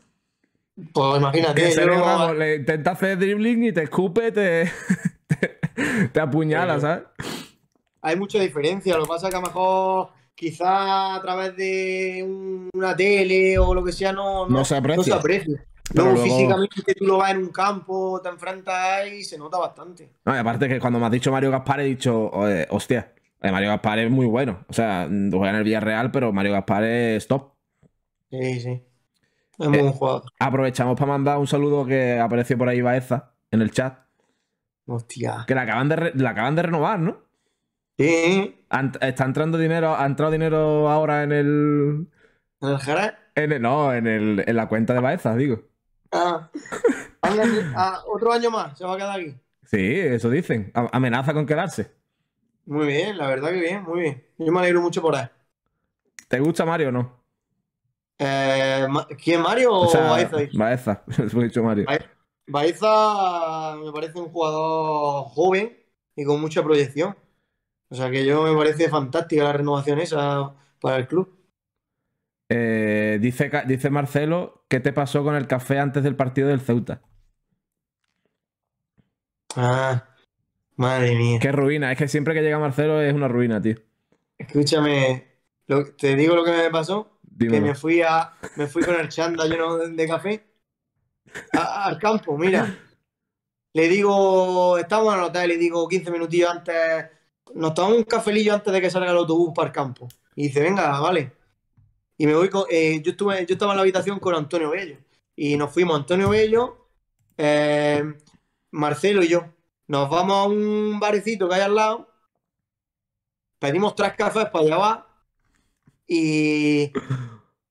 Pues imagínate, Que Sergio yo- Ramos le intenta hacer dribbling y te escupe, te, te, te apuñala. ¿sabes? hay mucha diferencia. Lo que pasa es que a lo mejor quizá a través de un- una tele o lo que sea no, No se aprecia. no se aprecia. Luego, luego- físicamente tú lo vas en un campo, te enfrentas y se nota bastante. No, y aparte que cuando me has dicho Mario Gaspar he dicho, "Oye, hostia, eh, Mario Gaspar es muy bueno. O sea, juega en el Villarreal, pero Mario Gaspar es top. Sí, sí. Es muy Eh, buen jugador. Aprovechamos para mandar un saludo que apareció por ahí Baeza en el chat. Hostia. Que la acaban de, la acaban de renovar, ¿no? Sí, Han- está entrando dinero, ha entrado dinero ahora en el. en el Jerez. En el- no, en, el, en la cuenta de Baeza, digo. Ah. Ah, otro año más se va a quedar aquí. Sí, eso dicen. A- amenaza con quedarse. Muy bien, la verdad que bien, muy bien. Yo me alegro mucho por él. ¿Te gusta Mario o no? Eh, ¿Quién, Mario o, O sea, Baeza? Baeza, eso he dicho Mario. Ba- Baeza me parece un jugador joven y con mucha proyección. O sea que yo me parece fantástica la renovación esa para el club. Eh, dice, dice Marcelo, ¿qué te pasó con el café antes del partido del Ceuta? Ah, madre mía. Qué ruina, es que siempre que llega Marcelo es una ruina, tío. Escúchame, lo- te digo lo que me pasó, que me fui a, me fui con el chanda lleno de, de café a- al campo, mira. Le digo, estamos en el hotel, le digo 15 minutillos antes, nos tomamos un cafelillo antes de que salga el autobús para el campo. Y dice, venga, vale. Y me voy con, eh, yo estuve, yo estaba en la habitación con Antonio Bello. Y nos fuimos Antonio Bello, eh, Marcelo y yo. Nos vamos a un barecito que hay al lado. Pedimos tres cafés para llevar. Y,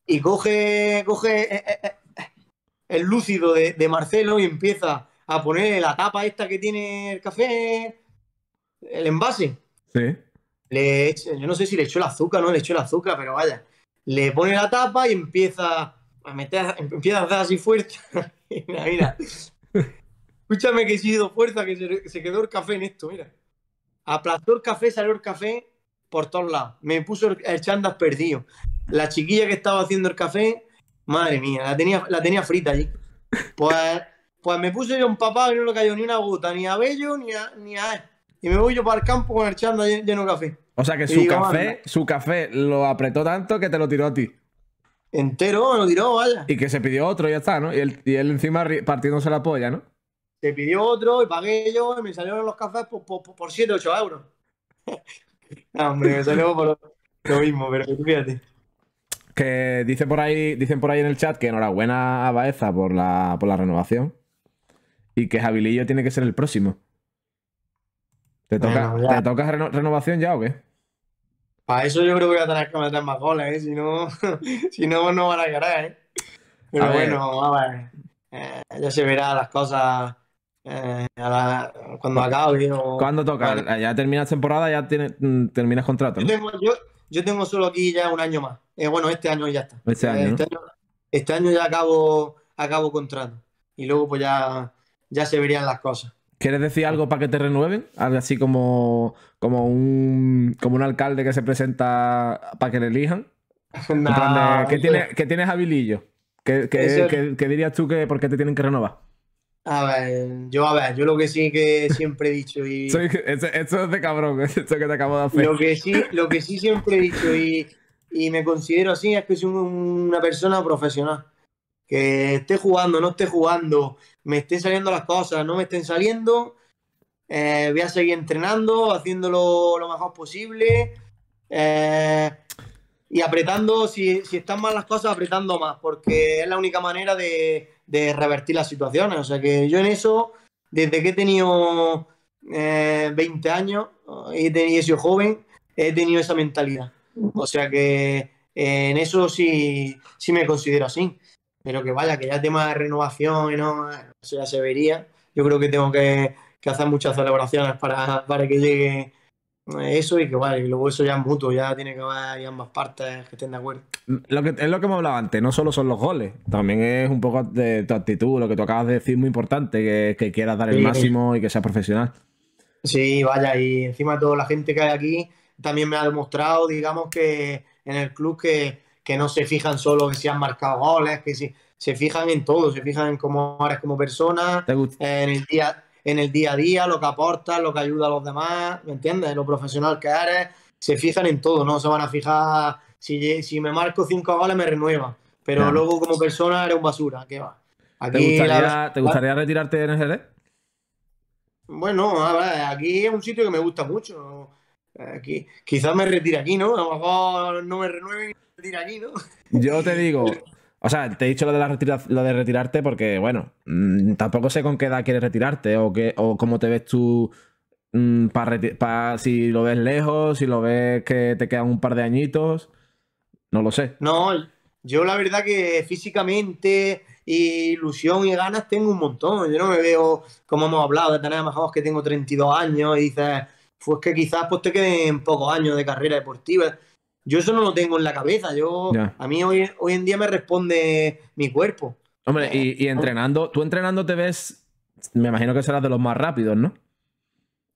y coge, coge eh, el lúcido de, de Marcelo y empieza a poner la tapa esta que tiene el café, el envase. Sí. Le echa- yo no sé si le echó el azúcar no le echó el azúcar, pero vaya. Le pone la tapa y empieza a meter, empieza a hacer así fuerza. mira, mira. Escúchame que he sido fuerza, que se, quedó el café en esto, mira. Aplastó el café, salió el café por todos lados. Me puso el, el chandas perdido. La chiquilla que estaba haciendo el café, madre mía, la tenía, la tenía frita allí. Pues, pues me puse yo un papá y no le cayó ni una gota, ni a Bello, ni a, ni a. Y me voy yo para el campo con el llen- lleno de café. O sea que Y su digo, café, anda. su café lo apretó tanto que te lo tiró a ti. Entero, me lo tiró, vaya. Y que se pidió otro y ya está, ¿no? Y él, y él encima partiéndose la polla, ¿no? Se pidió otro y pagué yo y me salieron los cafés por, por, por 7, 8 euros. no, hombre, me salió por lo mismo, pero fíjate. Que dice por ahí, dicen por ahí en el chat que enhorabuena a Baeza por la, por la renovación. Y que Jabilillo tiene que ser el próximo. ¿Te toca, Bueno, ya. ¿te toca reno- renovación ya o qué? Para eso yo creo que voy a tener que meter más goles, ¿eh? Si no, si no, no van a querer, ¿eh? Pero A bueno, a ver. eh, ya se verá las cosas eh, a la- cuando acabe. o- ¿Cuándo toca? Vale. Ya terminas temporada, ya tiene- mm, terminas contrato, Yo tengo, yo, yo tengo solo aquí ya un año más. Eh, bueno, este año ya está. Este año, Eh, ¿no? este, año, este año ya acabo, acabo contrato. Y luego pues ya, ya se verían las cosas. ¿Quieres decir algo para que te renueven? Algo así como, como, un, como un alcalde que se presenta para que le elijan. ¿qué, eso- tiene, ¿Qué tienes habilillo? ¿Qué, qué- Eso- qué- qué dirías tú que por qué te tienen que renovar? A ver, yo a ver, yo lo que sí que siempre he dicho y Soy- eso es de cabrón, eso que te acabo de hacer. lo que sí, lo que sí siempre he dicho y, y me considero así es que soy un- una persona profesional. Que esté jugando, no esté jugando, me estén saliendo las cosas, no me estén saliendo, eh, voy a seguir entrenando, haciéndolo lo mejor posible eh, y apretando, si, si están mal las cosas, apretando más, porque es la única manera de, de revertir las situaciones. O sea que yo en eso, desde que he tenido eh, 20 años y he, he sido joven, he tenido esa mentalidad. O sea que eh, en eso sí, sí me considero así. Pero que vaya, que ya tema de renovación y no, eso ya se vería. Yo creo que tengo que, que hacer muchas celebraciones para, para que llegue eh, eso y que vale, y luego eso ya es mutuo, ya tiene que haber ambas partes que estén de acuerdo. Lo que, es lo que hemos hablado antes, no solo son los goles, también es un poco de tu actitud, lo que tú acabas de decir, muy importante, que, que quieras dar el Sí. máximo y que seas profesional. Sí, vaya, y encima toda la gente que hay aquí también me ha demostrado, digamos, que en el club que, que no se fijan solo que si han marcado goles, que si, se fijan en todo, se fijan en cómo eres como persona, en el día, en el día a día, lo que aportas, lo que ayuda a los demás, ¿me entiendes? Lo profesional que eres, se fijan en todo, no se van a fijar si, si me marco cinco goles me renueva, pero Claro. luego como persona eres un basura, ¿qué va? ¿Te gustaría, la- ¿te gustaría retirarte en el GD? Bueno, a ver, aquí es un sitio que me gusta mucho. Aquí, quizás me retire aquí, ¿no? A lo mejor no me renueven y me retire aquí, ¿no? Yo te digo, o sea, te he dicho lo de, la lo de retirarte porque, bueno, mm, tampoco sé con qué edad quieres retirarte o, qué, o cómo te ves tú para si lo ves lejos, si lo ves que te quedan un par de añitos, no lo sé. No, yo la verdad que físicamente, y ilusión y ganas tengo un montón. Yo no me veo, como hemos hablado, de tener mejor que tengo 32 años y dices, pues que quizás pues te queden pocos años de carrera deportiva. Yo eso no lo tengo en la cabeza. Yo, Ya. a mí hoy, hoy en día me responde mi cuerpo. Hombre, y, y entrenando, tú entrenando te ves, me imagino que serás de los más rápidos, ¿no?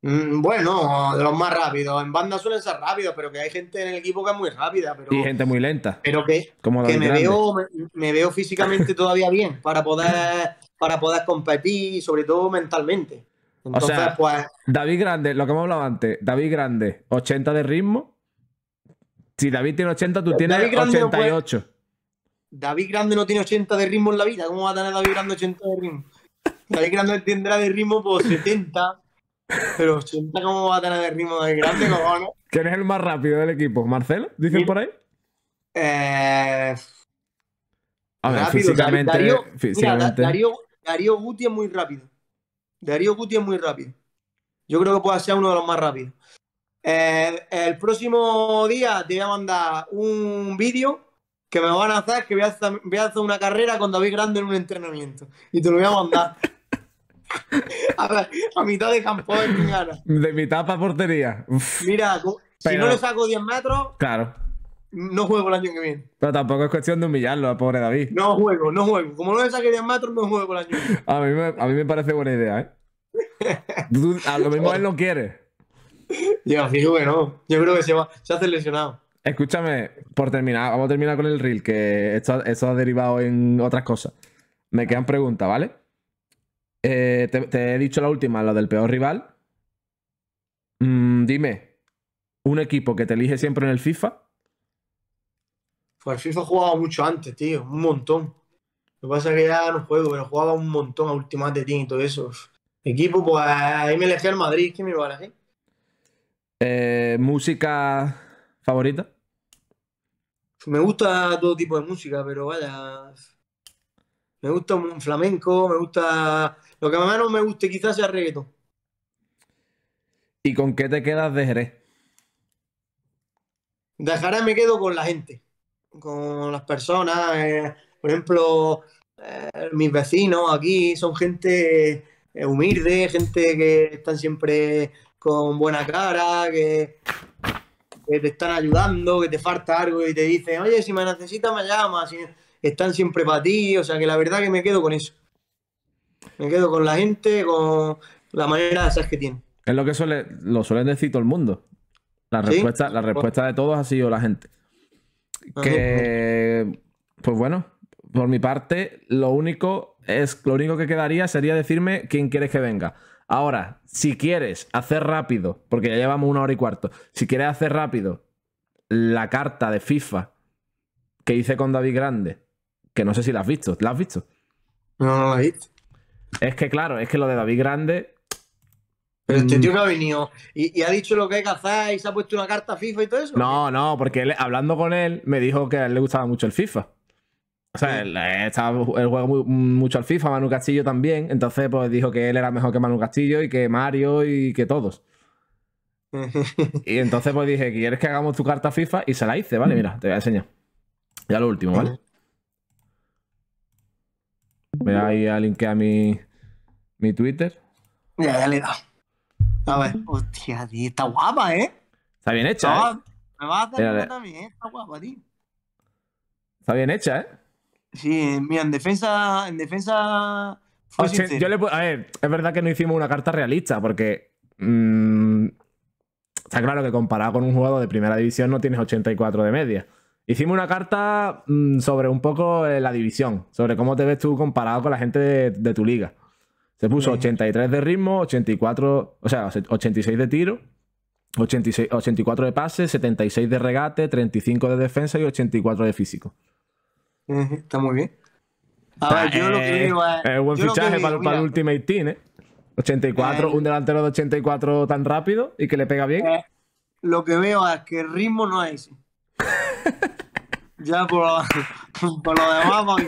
Mm, Bueno, de los más rápidos. En banda suelen ser rápidos, pero que hay gente en el equipo que es muy rápida. Pero, Y gente muy lenta. pero que, Como que me Grande. veo, me, me veo físicamente todavía bien para poder, para poder competir y sobre todo mentalmente. Entonces, sea, pues, David Grande, lo que hemos hablado antes. David Grande, 80 de ritmo. Si David tiene 80, tú tienes David Grande no puede- 88. David Grande no tiene 80 de ritmo en la vida. ¿Cómo va a tener David Grande 80 de ritmo? David Grande tendrá de ritmo por 70. Pero 80, ¿cómo va a tener de ritmo David Grande? cojones? ¿Quién es el más rápido del equipo? ¿Marcelo? ¿Dicen por ahí? Eh, A ver, rápido, físicamente. Darío, mira, físicamente- Da- Darío, Darío Guti es muy rápido. Darío Guti es muy rápido. Yo creo que puede ser uno de los más rápidos. Eh, el próximo día te voy a mandar un vídeo que me van a hacer, que voy a hacer, voy a hacer una carrera con David Grande en un entrenamiento. Y te lo voy a mandar. a ver, a mitad de campo de mi gana. De mitad para portería. Uf, Mira, si Pero- no le saco 10 metros, claro. No juego el año que viene. Pero tampoco es cuestión de humillarlo a pobre David. No juego, no juego. Como no le saque 10 metros, no juego el año que viene. A mí me, a mí me parece buena idea, ¿eh? Tú- a lo mismo él no quiere. Yo fijo que no. Yo creo que se, va, se hace lesionado. Escúchame, por terminar, vamos a terminar con el reel, que esto, esto ha derivado en otras cosas. Me quedan preguntas, ¿vale? Eh, te, te he dicho la última, lo del peor rival. Mm, dime, un equipo que te elige siempre en el FIFA. Pues el FIFA jugaba mucho antes, tío. Un montón. Lo que pasa es que ya no juego, pero jugaba un montón a Ultimate Team y todo eso. Equipo, pues ahí me elegí al Madrid. ¿Quién me iba a elegir? Eh, música favorita. Me gusta todo tipo de música, pero vaya. Me gusta un flamenco, me gusta. Lo que menos me guste quizás sea reggaeton. ¿Y con qué te quedas de Jerez? De Jerez me quedo con la gente, con las personas. eh, por ejemplo, eh, mis vecinos aquí son gente eh, humilde, gente que están siempre con buena cara, que, que te están ayudando, que te falta algo y te dicen, oye, si me necesitas me llamas, y están siempre para ti. O sea que la verdad que me quedo con eso. Me quedo con la gente, con la manera de ser que tienen. Es lo que suele, lo suelen decir todo el mundo. La ¿Sí? respuesta, la respuesta de todos ha sido la gente. Que, pues bueno, por mi parte, lo único es, lo único que quedaría sería decirme quién quieres que venga. Ahora, si quieres hacer rápido, porque ya llevamos una hora y cuarto, si quieres hacer rápido la carta de FIFA que hice con David Grande, que no sé si la has visto, ¿la has visto? No, no la he visto. Es que claro, es que lo de David Grande Pero este Mm. tío que ha venido y, y ha dicho lo que hay que hacer y se ha puesto una carta FIFA y todo eso. No, no, porque él, hablando con él me dijo que a él le gustaba mucho el FIFA. O sea, él, eh, estaba, él juega muy- mucho al FIFA, Manu Castillo también. Entonces, pues dijo que él era mejor que Manu Castillo y que Mario y que todos. Y entonces, pues dije, ¿quieres que hagamos tu carta FIFA? Y se la hice, ¿vale? Mira, te voy a enseñar. Ya lo último, ¿vale? Voy a ir a linkear mi, mi Twitter. ya, ya le he dado. A ver, hostia, tío, está guapa, ¿eh? Está bien hecha, ¿eh? Me vas a hacer una también. Está guapa, tío. Está bien hecha, ¿eh? Sí, mira, en defensa, en defensa fue yo le a ver, es verdad que no hicimos una carta realista, porque mm, está claro que comparado con un jugador de primera división no tienes 84 de media. Hicimos una carta mm, sobre un poco eh, la división, sobre cómo te ves tú comparado con la gente de, de tu liga. Se puso Ujú. 83 de ritmo, 84, o sea, 86 de tiro, 86, 84 de pase, 76 de regate, 35 de defensa y 84 de físico. Está muy bien. A ver, yo lo que Eh, digo es. Es un buen que fichaje digo, para, para el Ultimate Team, ¿eh? 84, Eh, un delantero de 84 tan rápido y que le pega bien. eh, Lo que veo es que el ritmo no es ese. ya por lo, por lo demás.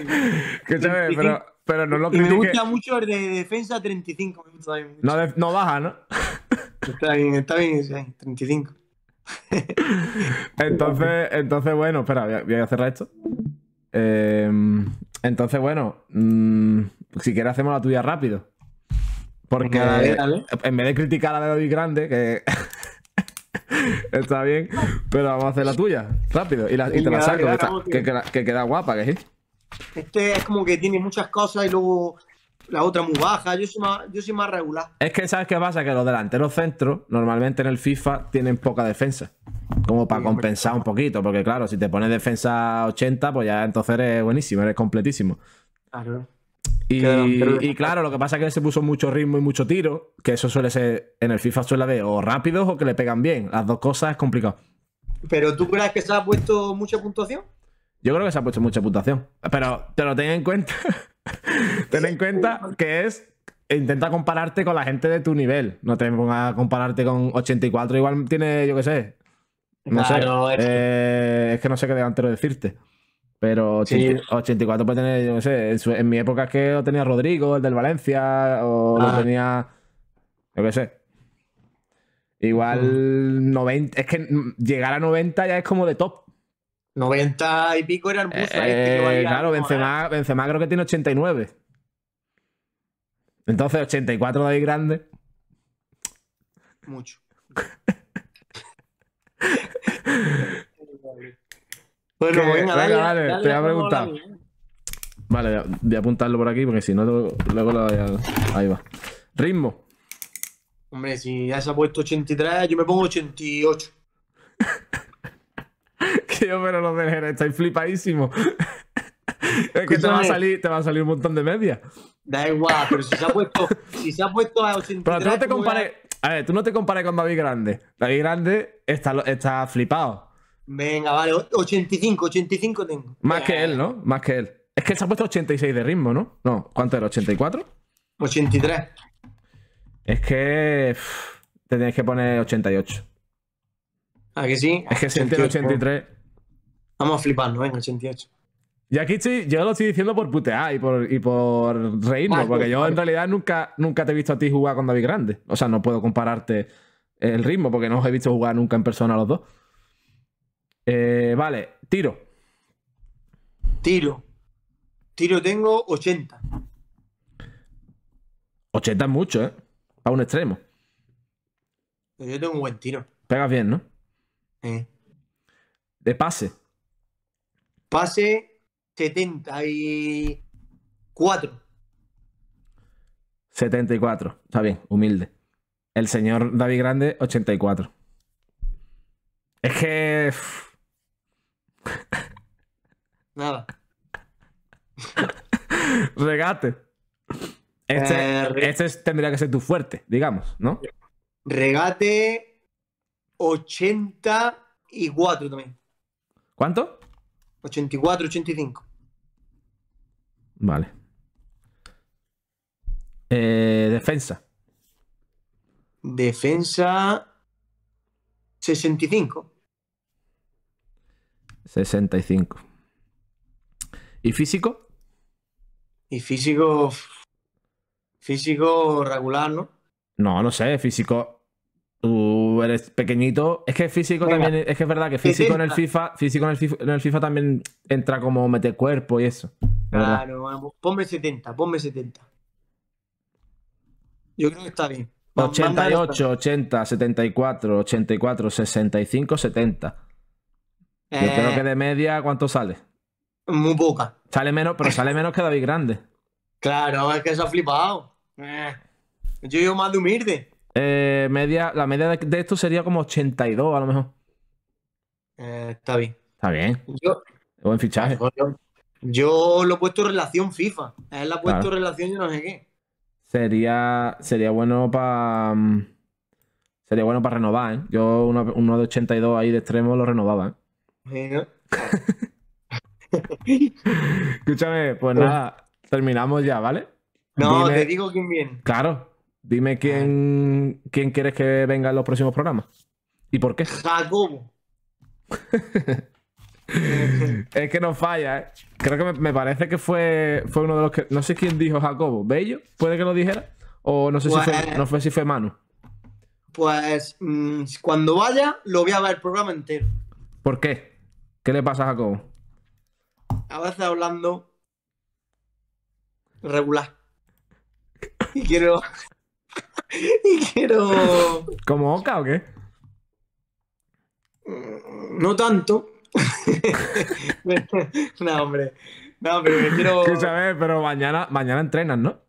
Escúchame, 35. pero, pero no lo Y me critiques. gusta mucho el de defensa 35. Me gusta también mucho. No, de- no baja, ¿no? Está bien, está bien ese, ahí, 35. Entonces, entonces bueno, espera, voy a, voy a cerrar esto. Eh, entonces, bueno, mm, si quieres hacemos la tuya rápido. Porque dale, dale. en vez de criticar a la de David Grande, que está bien, pero vamos a hacer la tuya rápido. Y, la- y te la saco, dale, que, está- dale, que queda, que queda guapa, que sí. Este es como que tiene muchas cosas y luego la otra muy baja. Yo soy más, yo soy más regular. Es que, ¿sabes qué pasa? Que los delanteros centros normalmente en el FIFA tienen poca defensa. Como para Sí, compensar un poquito. Porque, claro, si te pones defensa 80, pues ya entonces eres buenísimo, eres completísimo. Claro. Y, claro, lo que pasa es que él se puso mucho ritmo y mucho tiro. Que eso suele ser. En el FIFA suele haber o rápidos o que le pegan bien. Las dos cosas es complicado. Pero ¿tú crees que se ha puesto mucha puntuación? Yo creo que se ha puesto mucha puntuación. Pero, pero ten en cuenta. ten en cuenta que es. Intenta compararte con la gente de tu nivel. No te pongas a compararte con 84. Igual tiene, yo qué sé. No Claro, sé. es que- Eh, es que no sé qué delantero decirte. Pero Sí. 80 84 puede tener, yo no sé. En, su- en mi época es que lo tenía Rodrigo, el del Valencia, o lo Ah. tenía. Yo qué sé. Igual 90. Es que llegar a 90 ya es como de top. 90 y pico eran Eh, este que valía claro, Benzema, Benzema creo que tiene 89. Entonces, 84 de ahí grande. Mucho. bueno, Que- venga, dale. venga, dale, te voy a preguntar. Vale, voy a- apuntarlo por aquí porque si no, luego, luego lo voy a- Ahí va. Ritmo. Hombre, si ya se ha puesto 83, yo me pongo 88. Yo, pero los del Jerez estáis flipadísimos. es que te va, a salir, te va a salir un montón de media. Da igual, pero si se ha puesto, si se ha puesto a 83. Pero tú no te ¿cómo voy a- compares. A ver, tú no te compares con David Grande. David Grande está, está flipado. Venga, vale, 85, 85 tengo. Más que él, ¿no? Más que él. Es que se ha puesto 86 de ritmo, ¿no? No, ¿cuánto era? ¿84? 83. Es que. pff, te tienes que poner 88. ¿A que sí? Es que si él tiene 83. Vamos a fliparnos, venga, 88. Y aquí estoy, yo lo estoy diciendo por putear y por, y por reírnos, Vale, porque yo vale. en realidad nunca, nunca te he visto a ti jugar con David Grande. O sea, no puedo compararte el ritmo porque no os he visto jugar nunca en persona los dos. Eh, vale, tiro. Tiro. Tiro tengo 80. 80 es mucho, ¿eh? A un extremo. Yo tengo un buen tiro. Pegas bien, ¿no? Eh. De pase. Pase 74. 74. Está bien, humilde. El señor David Grande, 84. Es que. Nada. regate. Este, Eh, re- este es- tendría que ser tu fuerte, digamos, ¿no? Regate 84 también. ¿Cuánto? 84, 85. Vale. Eh, defensa. Defensa 65. 65. ¿Y físico? Y físico. Físico regular, ¿no? No, no sé, físico. Tú eres pequeñito. Es que físico Venga. también. Es que es verdad que físico en el 70. FIFA. Físico en el FIFA, en el FIFA también entra como meter cuerpo y eso. Claro, vamos, ponme 70, ponme 70. Yo creo que está bien. Va- va a andar 88, 80, 74, 84, 65, 70. Yo Eh, creo que de media, ¿cuánto sale? Muy poca. Sale menos, pero sale menos que David Grande. Claro, es que se ha flipado. Eh, Yo digo más de humilde. Eh, media, la media de, de esto sería como 82 a lo mejor. Eh, está bien. Está bien. Yo, Buen fichaje. yo, yo lo he puesto en relación FIFA. Él ha puesto Claro. en relación yo no sé qué. Sería, sería bueno para. sería bueno para renovar, ¿eh? Yo uno, uno de 82 ahí de extremo lo renovaba, ¿no? Escúchame, pues nada, terminamos ya, ¿vale? No, Dime- te digo quién viene. Claro. Dime quién, quién quieres que venga en los próximos programas. ¿Y por qué? Jacobo. Es que no falla, ¿eh? Creo que me, me parece que fue, fue uno de los que. No sé quién dijo Jacobo. ¿Bello? ¿Puede que lo dijera? O no sé si fue, Pues- no fue si fue Manu. Pues mm, cuando vaya, lo voy a ver el programa entero. ¿Por qué? ¿Qué le pasa a Jacobo? A veces hablando regular. Y quiero. y quiero. ¿Como Oca o qué? mm, No tanto. no, hombre. No, pero me quiero. Escúchame, pero mañana, mañana entrenas, ¿no?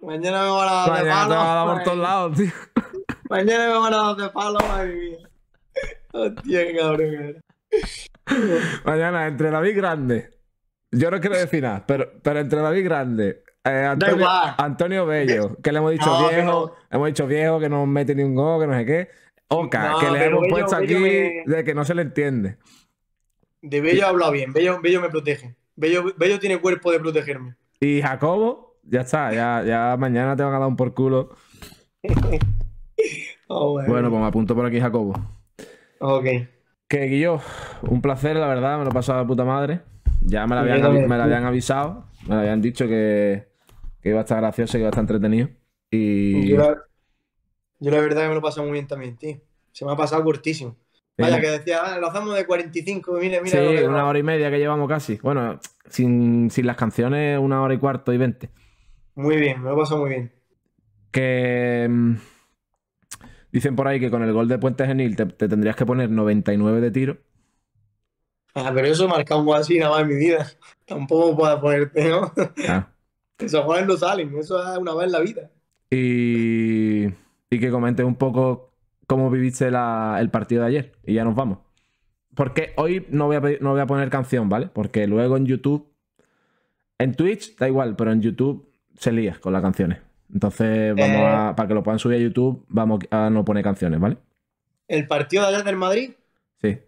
Mañana me van a dar de Mañana te palo. va a dar por todos lados, tío. Mañana me van a dar de palo, madre mía. Hostia, qué cabrón. Mañana, entre David Grande. Yo no quiero decir nada, pero, pero entre David Grande, eh, Antonio, Bello, que le hemos dicho No, viejo, hemos dicho viejo, que no mete ni un gol, que no sé qué. Oca, No, que le hemos Bello- puesto aquí me- de que no se le entiende. De Bello ha hablado bien. Bello, Bello me protege. Bello, Bello tiene cuerpo de protegerme. Y Jacobo, ya está, ya, ya mañana te van a dar un por culo. Oh, bueno. Bueno, pues me apunto por aquí, Jacobo. Ok. Que Guillo, un placer, la verdad, me lo he pasado de puta madre. Ya me Yo habían, me lo habían avisado, me lo habían dicho que, que iba a estar gracioso, que iba a estar entretenido. Y. Yo, la, yo la verdad que me lo he pasado muy bien también, tío. Se me ha pasado cortísimo. Vaya, que decía, ah, lo hacemos de 45, mira, mira. Sí, una hora y media que llevamos casi. Bueno, sin, sin las canciones, una hora y cuarto y veinte. Muy bien, me lo he pasado muy bien. Que. mm, Dicen por ahí que con el gol de Puente Genil te, te tendrías que poner 99 de tiro. Ah, pero eso marca un así nada más en mi vida. Tampoco puedo ponerte, ¿no? Ah. Esos goles no salen, eso es una vez en la vida. Y, y que comentes un poco cómo viviste la- el partido de ayer. Y ya nos vamos. Porque hoy no voy, a, pedir- no voy a poner canción, ¿vale? Porque luego en YouTube, en Twitch da igual, pero en YouTube se lía con las canciones. Entonces, vamos Eh. a, para que lo puedan subir a YouTube, vamos a no poner canciones, ¿vale? El partido de ayer del Madrid, Sí.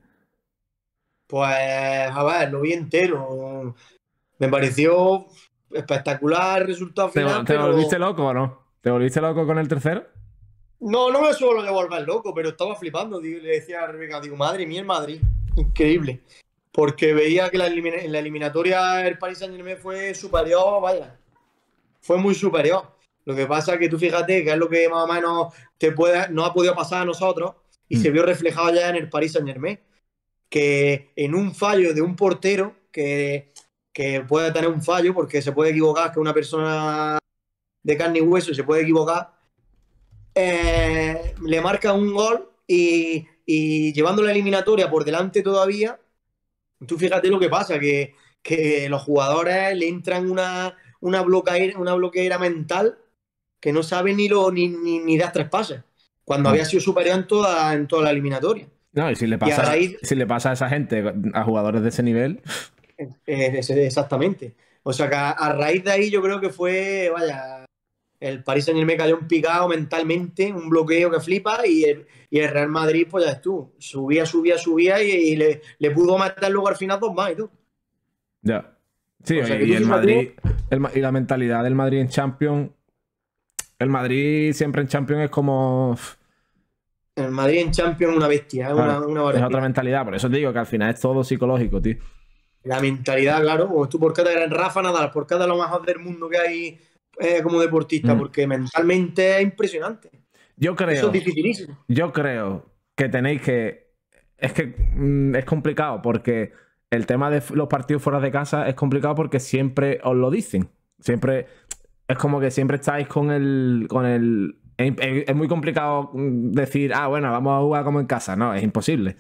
Pues, a ver, lo vi entero. Me pareció espectacular el resultado ¿Te, final. te pero- volviste loco o no? ¿Te volviste loco con el tercero? No, no me suelo volver loco, pero estaba flipando. Le decía a Rebeca, digo, madre mía, el Madrid. Increíble. Porque veía que la en la eliminatoria el Paris Saint Germain fue superior, vaya. Fue muy superior. Lo que pasa es que tú fíjate que es lo que más o menos te puede, nos ha podido pasar a nosotros y Mm. se vio reflejado ya en el Paris Saint Germain. Que en un fallo de un portero que, que puede tener un fallo porque se puede equivocar, que una persona de carne y hueso se puede equivocar, eh, le marca un gol y, y llevando la eliminatoria por delante todavía, tú fíjate lo que pasa, que, que los jugadores le entran una, una, bloqueira, una bloqueira mental que no sabe ni, lo, ni, ni, ni dar tres pases, cuando Mm. había sido superior en toda, en toda la eliminatoria. No, y si le pasa, raíz- si le pasa a esa gente, a jugadores de ese nivel, Eh, ese- exactamente. O sea que a, a raíz de ahí yo creo que fue, vaya, el Paris Saint Germain cayó en picado mentalmente, un bloqueo que flipa y el, y el Real Madrid, pues ya tú, subía, subía, subía y, y le, le pudo meter luego al final dos más y tú. Ya. Sí, O sea, y, el Madrid, el y la mentalidad del Madrid en Champions. El Madrid siempre en Champions es como. El Madrid en Champions una bestia, es una, Claro, una es otra mentalidad. Por eso te digo que al final es todo psicológico, tío. La mentalidad, claro, pues tú por qué eres Rafa Nadal, por eres lo mejor del mundo que hay eh, como deportista, Mm. porque mentalmente es impresionante. Yo Eso creo, es dificilísimo. yo creo que tenéis que. Es que mm, es complicado porque el tema de los partidos fuera de casa es complicado porque siempre os lo dicen. Siempre. Es como que siempre estáis con el. con el. Es, es- es muy complicado mm, decir, ah, bueno, vamos a jugar como en casa. No, es imposible.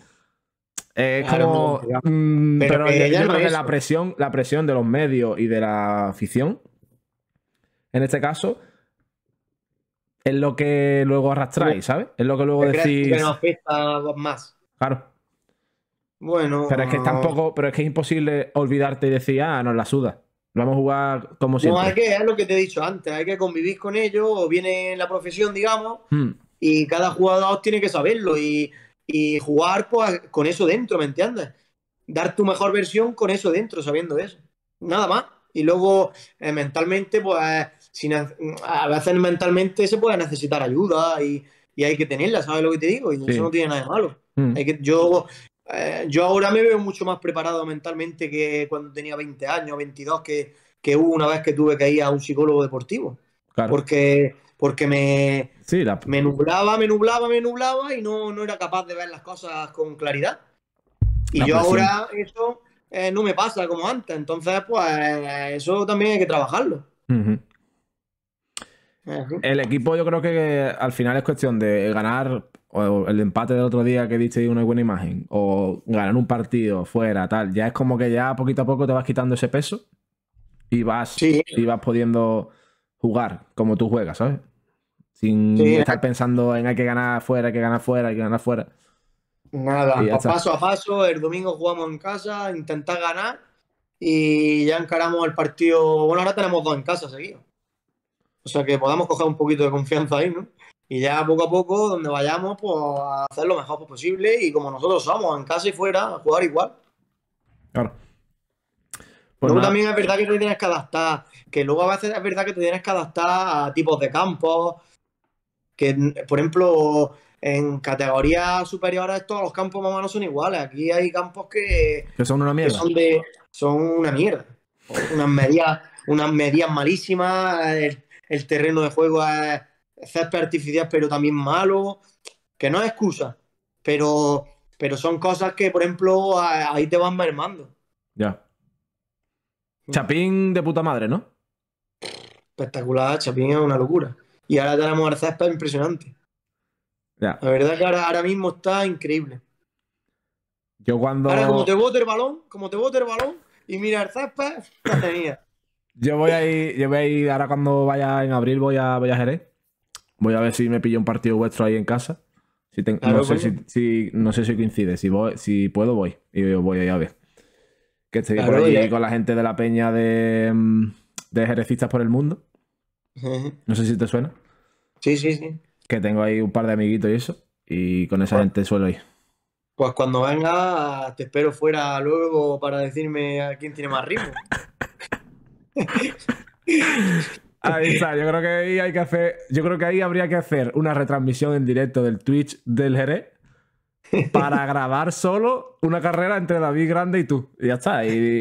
Es Claro, como. mm, Pero pero yo, yo creo que la presión, la presión de los medios y de la afición, en este caso, es lo que luego arrastráis, ¿sabes? Es lo que luego ¿Crees decís. que nos afecta más? Claro. Bueno. Pero es que tampoco, pero es que es imposible olvidarte y decir, ah, nos la suda. Vamos a jugar como No, siempre. hay que, es lo que te he dicho antes, hay que convivir con ellos, o viene en la profesión, digamos, Hmm. y cada jugador tiene que saberlo y, y jugar pues, con eso dentro, ¿me entiendes? Dar tu mejor versión con eso dentro, sabiendo eso. Nada más. Y luego, eh, mentalmente, pues, si ne- a veces mentalmente se puede necesitar ayuda y, y hay que tenerla, ¿sabes lo que te digo? Y Sí. eso no tiene nada de malo. Hmm. Hay que, yo, eh, yo ahora me veo mucho más preparado mentalmente que cuando tenía 20 años, 22, que, que hubo una vez que tuve que ir a un psicólogo deportivo. Claro. Porque, porque me, Sí, la- me nublaba, me nublaba, me nublaba y no, no era capaz de ver las cosas con claridad. Y La yo presión. ahora eso eh, no me pasa como antes. Entonces, pues eso también hay que trabajarlo. El equipo, yo creo que al final es cuestión de ganar o el empate del otro día que diste una buena imagen, o ganar un partido fuera, tal. Ya es como que ya poquito a poco te vas quitando ese peso y vas, Sí. y vas pudiendo jugar como tú juegas, ¿sabes? Sin Sí, estar pensando en hay que ganar fuera, hay que ganar fuera, hay que ganar fuera. Nada, pues paso a paso, el domingo jugamos en casa, intentar ganar y ya encaramos el partido. Bueno, ahora tenemos dos en casa seguidos. O sea que podamos coger un poquito de confianza ahí, ¿no? Y ya poco a poco, donde vayamos, pues a hacer lo mejor posible y como nosotros somos, en casa y fuera, a jugar igual. Claro. Pues luego nada, también es verdad que te tienes que adaptar, que luego a veces es verdad que te tienes que adaptar a tipos de campos, que por ejemplo en categorías superiores todos los campos más o menos son iguales, aquí hay campos que, que son una mierda. son de son una mierda, unas medias, unas medias malísimas, el, el terreno de juego es césped artificial pero también malo, que no es excusa, pero, pero son cosas que por ejemplo ahí te van mermando. Ya. Chapín de puta madre, ¿no? espectacular, Chapín es una locura. Y ahora tenemos el césped impresionante. Ya. La verdad que ahora, ahora mismo está increíble. Yo cuando. Ahora como te bote el balón, como te bote el balón y mira el césped, madre mía. Yo voy a ir, yo voy a ir, ahora cuando vaya en abril voy a, voy a Jerez. Voy a ver si me pillo un partido vuestro ahí en casa. Si ten- Claro, no, sé si, coño. si- no sé si coincide. Si, voy, si puedo, voy. Y yo voy a ir a ver. Que estoy por allí ya. con la gente de la peña de, mm, de Jerecistas por el Mundo. No sé si te suena. Sí, sí, sí. Que tengo ahí un par de amiguitos y eso. Y con esa Bueno. gente suelo ir. Pues cuando venga, te espero fuera luego para decirme a quién tiene más ritmo. Ahí está, yo creo que ahí hay que hacer. Yo creo que ahí habría que hacer una retransmisión en directo del Twitch del Jerez para grabar solo una carrera entre David Grande y tú. Y ya está. Y,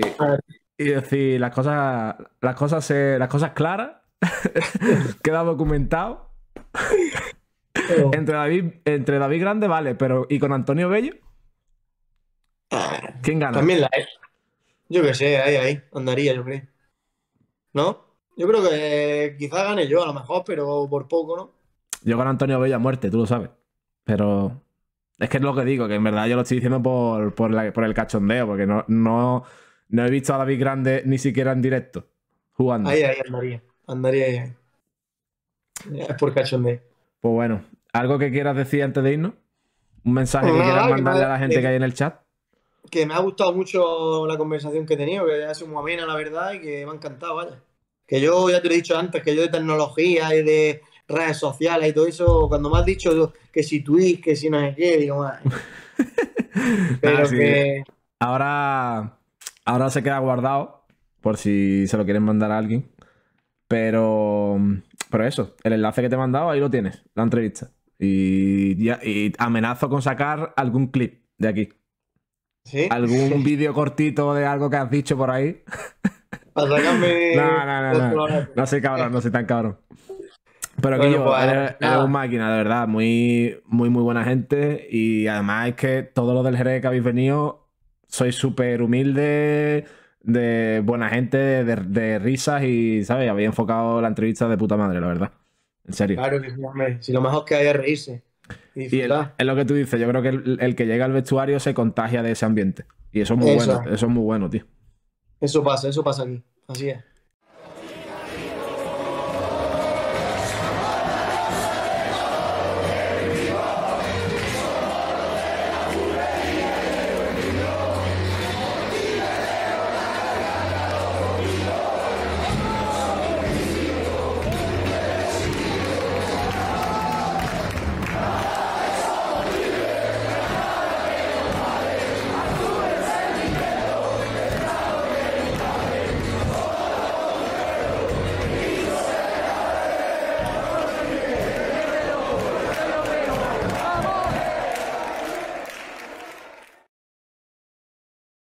y decir las cosas, las cosas se- las cosas claras. Queda documentado. Entre David, entre David Grande, vale, pero ¿y con Antonio Bello? ¿Quién gana? También la es. Yo qué sé, ahí, ahí, andaría, yo creo. ¿No? Yo creo que quizás gane yo, a lo mejor, pero por poco, ¿no? Yo con Antonio Bello a muerte, tú lo sabes. Pero es que es lo que digo, que en verdad yo lo estoy diciendo por, por, la- por el cachondeo, porque no, no, no he visto a David Grande ni siquiera en directo jugando. Ahí, ahí, andaría. Andaría ahí. Es por cachondeo. Pues bueno, ¿algo que quieras decir antes de irnos? ¿Un mensaje que Nada, quieras que mandarle a la gente que- que hay en el chat? Que me ha gustado mucho la conversación que he tenido, que ha sido muy amena, la verdad, y que me ha encantado, vaya. Que yo, ya te lo he dicho antes, que yo de tecnología y de redes sociales y todo eso, cuando me has dicho que si Twitch, que si no sé qué, digo, "Ay". Pero sí. que... Ahora, ahora se queda guardado por si se lo quieren mandar a alguien. Pero, pero eso, el enlace que te he mandado, ahí lo tienes, la entrevista. Y, ya- y amenazo con sacar algún clip de aquí. ¿Sí? Algún vídeo cortito de algo que has dicho por ahí. No, no, no, no. No soy cabrón, no soy tan cabrón. Pero que Bueno, yo, pues, eres, un máquina, de verdad. Muy, muy, muy buena gente. Y además es que todo lo del Jerez que habéis venido, sois súper humilde, de buena gente, de, de risas y, ¿sabes? Habéis enfocado la entrevista de puta madre, la verdad. En serio. Claro que sí, hombre. Si lo mejor que hay es reírse. Y Y el- es lo que tú dices, yo creo que el, el que llega al vestuario se contagia de ese ambiente. Y eso es muy Eso. bueno, eso es muy bueno, tío. Eso pasa, eso pasa aquí. Así es.